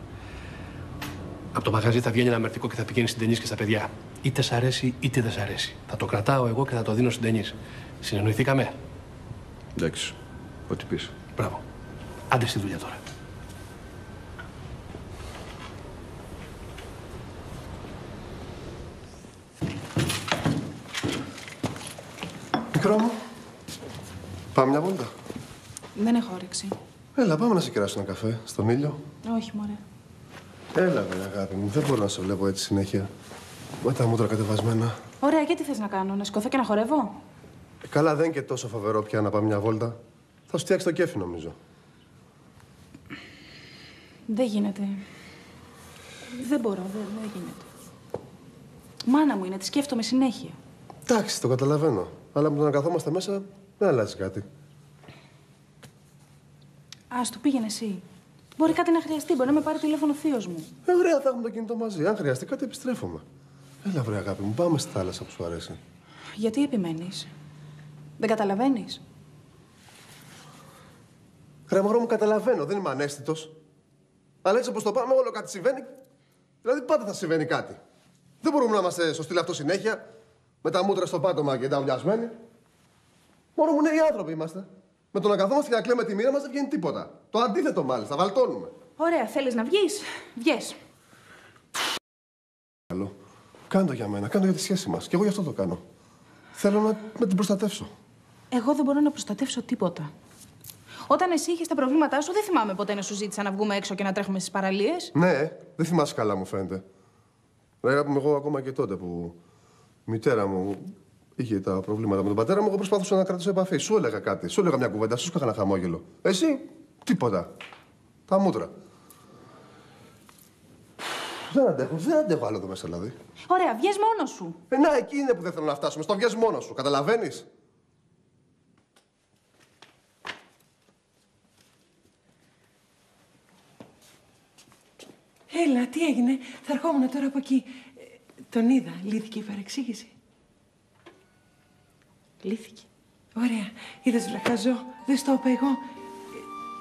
Από το μαγαζί θα βγαίνει ένα μερτικό και θα πηγαίνει στην ταινή και στα παιδιά. Είτε σ' αρέσει είτε δεν σ' αρέσει. Θα το κρατάω εγώ και θα το δίνω στην ταινή. Συνεννοηθήκαμε; Εντάξει. Ό,τι πεις. Μπράβο. Άντε στη δουλειά τώρα. Μικρό μου. Πάμε μια βόλτα. Δεν έχω όρεξη. Έλα, πάμε να σε κεράσω ένα καφέ, στον ήλιο. Όχι, μωρέ. Έλα, βρε, αγάπη μου. Δεν μπορώ να σε βλέπω έτσι συνέχεια. Με τα μούτρα κατεβασμένα. Ωραία, και τι θες να κάνω, να σηκωθώ και να χορεύω; Ε, καλά, δεν είναι και τόσο φοβερό πια να πάμε μια βόλτα. Θα σου φτιάξει το κέφι, νομίζω. Δεν γίνεται. Δεν μπορώ, δεν, δεν γίνεται. Μάνα μου είναι, τη σκέφτομαι συνέχεια. Εντάξει, το καταλαβαίνω. Αλλά με το να καθόμαστε μέσα δεν αλλάζει κάτι. Α το πήγαινε εσύ. Μπορεί κάτι να χρειαστεί, μπορεί να με πάρει τηλέφωνο ο θείος μου. Ε, ωραία, θα έχουμε το κινητό μαζί. Αν χρειαστεί κάτι, επιστρέφουμε. Έλα, βρε, αγάπη μου, πάμε στη θάλασσα που σου αρέσει. Γιατί επιμένεις; Δεν καταλαβαίνεις; Ρε, μωρό μου, καταλαβαίνω, δεν είμαι ανέστητος. Αλλά έτσι όπως το πάμε, όλο κάτι συμβαίνει. Δηλαδή, πάντα θα συμβαίνει κάτι. Δεν μπορούμε να είμαστε στο στυλ αυτό συνέχεια, με τα μούτρα στο πάτωμα και τα ουλιασμένοι. Μόνο μου νέοι άνθρωποι είμαστε. Με το να καθόμαστε και να κλαίμε τη μοίρα μας δεν βγαίνει τίποτα. Το αντίθετο μάλιστα, βαλτώνουμε. Ωραία, θέλεις να βγεις; Βγες. Καλό. Κάντο για μένα, κάντο για τη σχέση μας. Και εγώ γι' αυτό το κάνω. Θέλω να, να την προστατεύσω. Εγώ δεν μπορώ να προστατεύσω τίποτα. Όταν εσύ είχες τα προβλήματά σου, δεν θυμάμαι ποτέ να σου ζήτησα να βγούμε έξω και να τρέχουμε στις παραλίες. Ναι, δεν θυμάσαι καλά, μου φαίνεται. Ρε, αγάπη μου, εγώ ακόμα και τότε που η μητέρα μου είχε τα προβλήματα με τον πατέρα μου, εγώ προσπαθούσα να κρατήσω επαφή. Σου έλεγα κάτι, σου έλεγα μια κουβέντα, σου έκανα ένα χαμόγελο. Εσύ, τίποτα. Τα μούτρα. Δεν αντέχω, δεν αντέχω άλλο εδώ μέσα δηλαδή. Ωραία, βγες μόνος σου. Ε, να, εκεί είναι που δεν θέλω να φτάσουμε. Στο βγες μόνος σου, καταλαβαίνεις; Έλα, τι έγινε; Θα ερχόμουν τώρα από εκεί. Ε, τον είδα. Λύθηκε η παρεξήγηση. Λύθηκε. Ωραία. Είδες βραχαζό. Δεν στο είπα εγώ. Ε,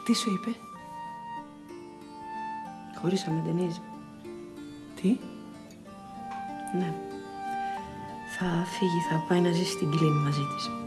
τι σου είπε; Χωρίσαμε, Ντενίζ. Τι; Ναι. Θα φύγει, θα πάει να ζήσει στην κλίνη μαζί της.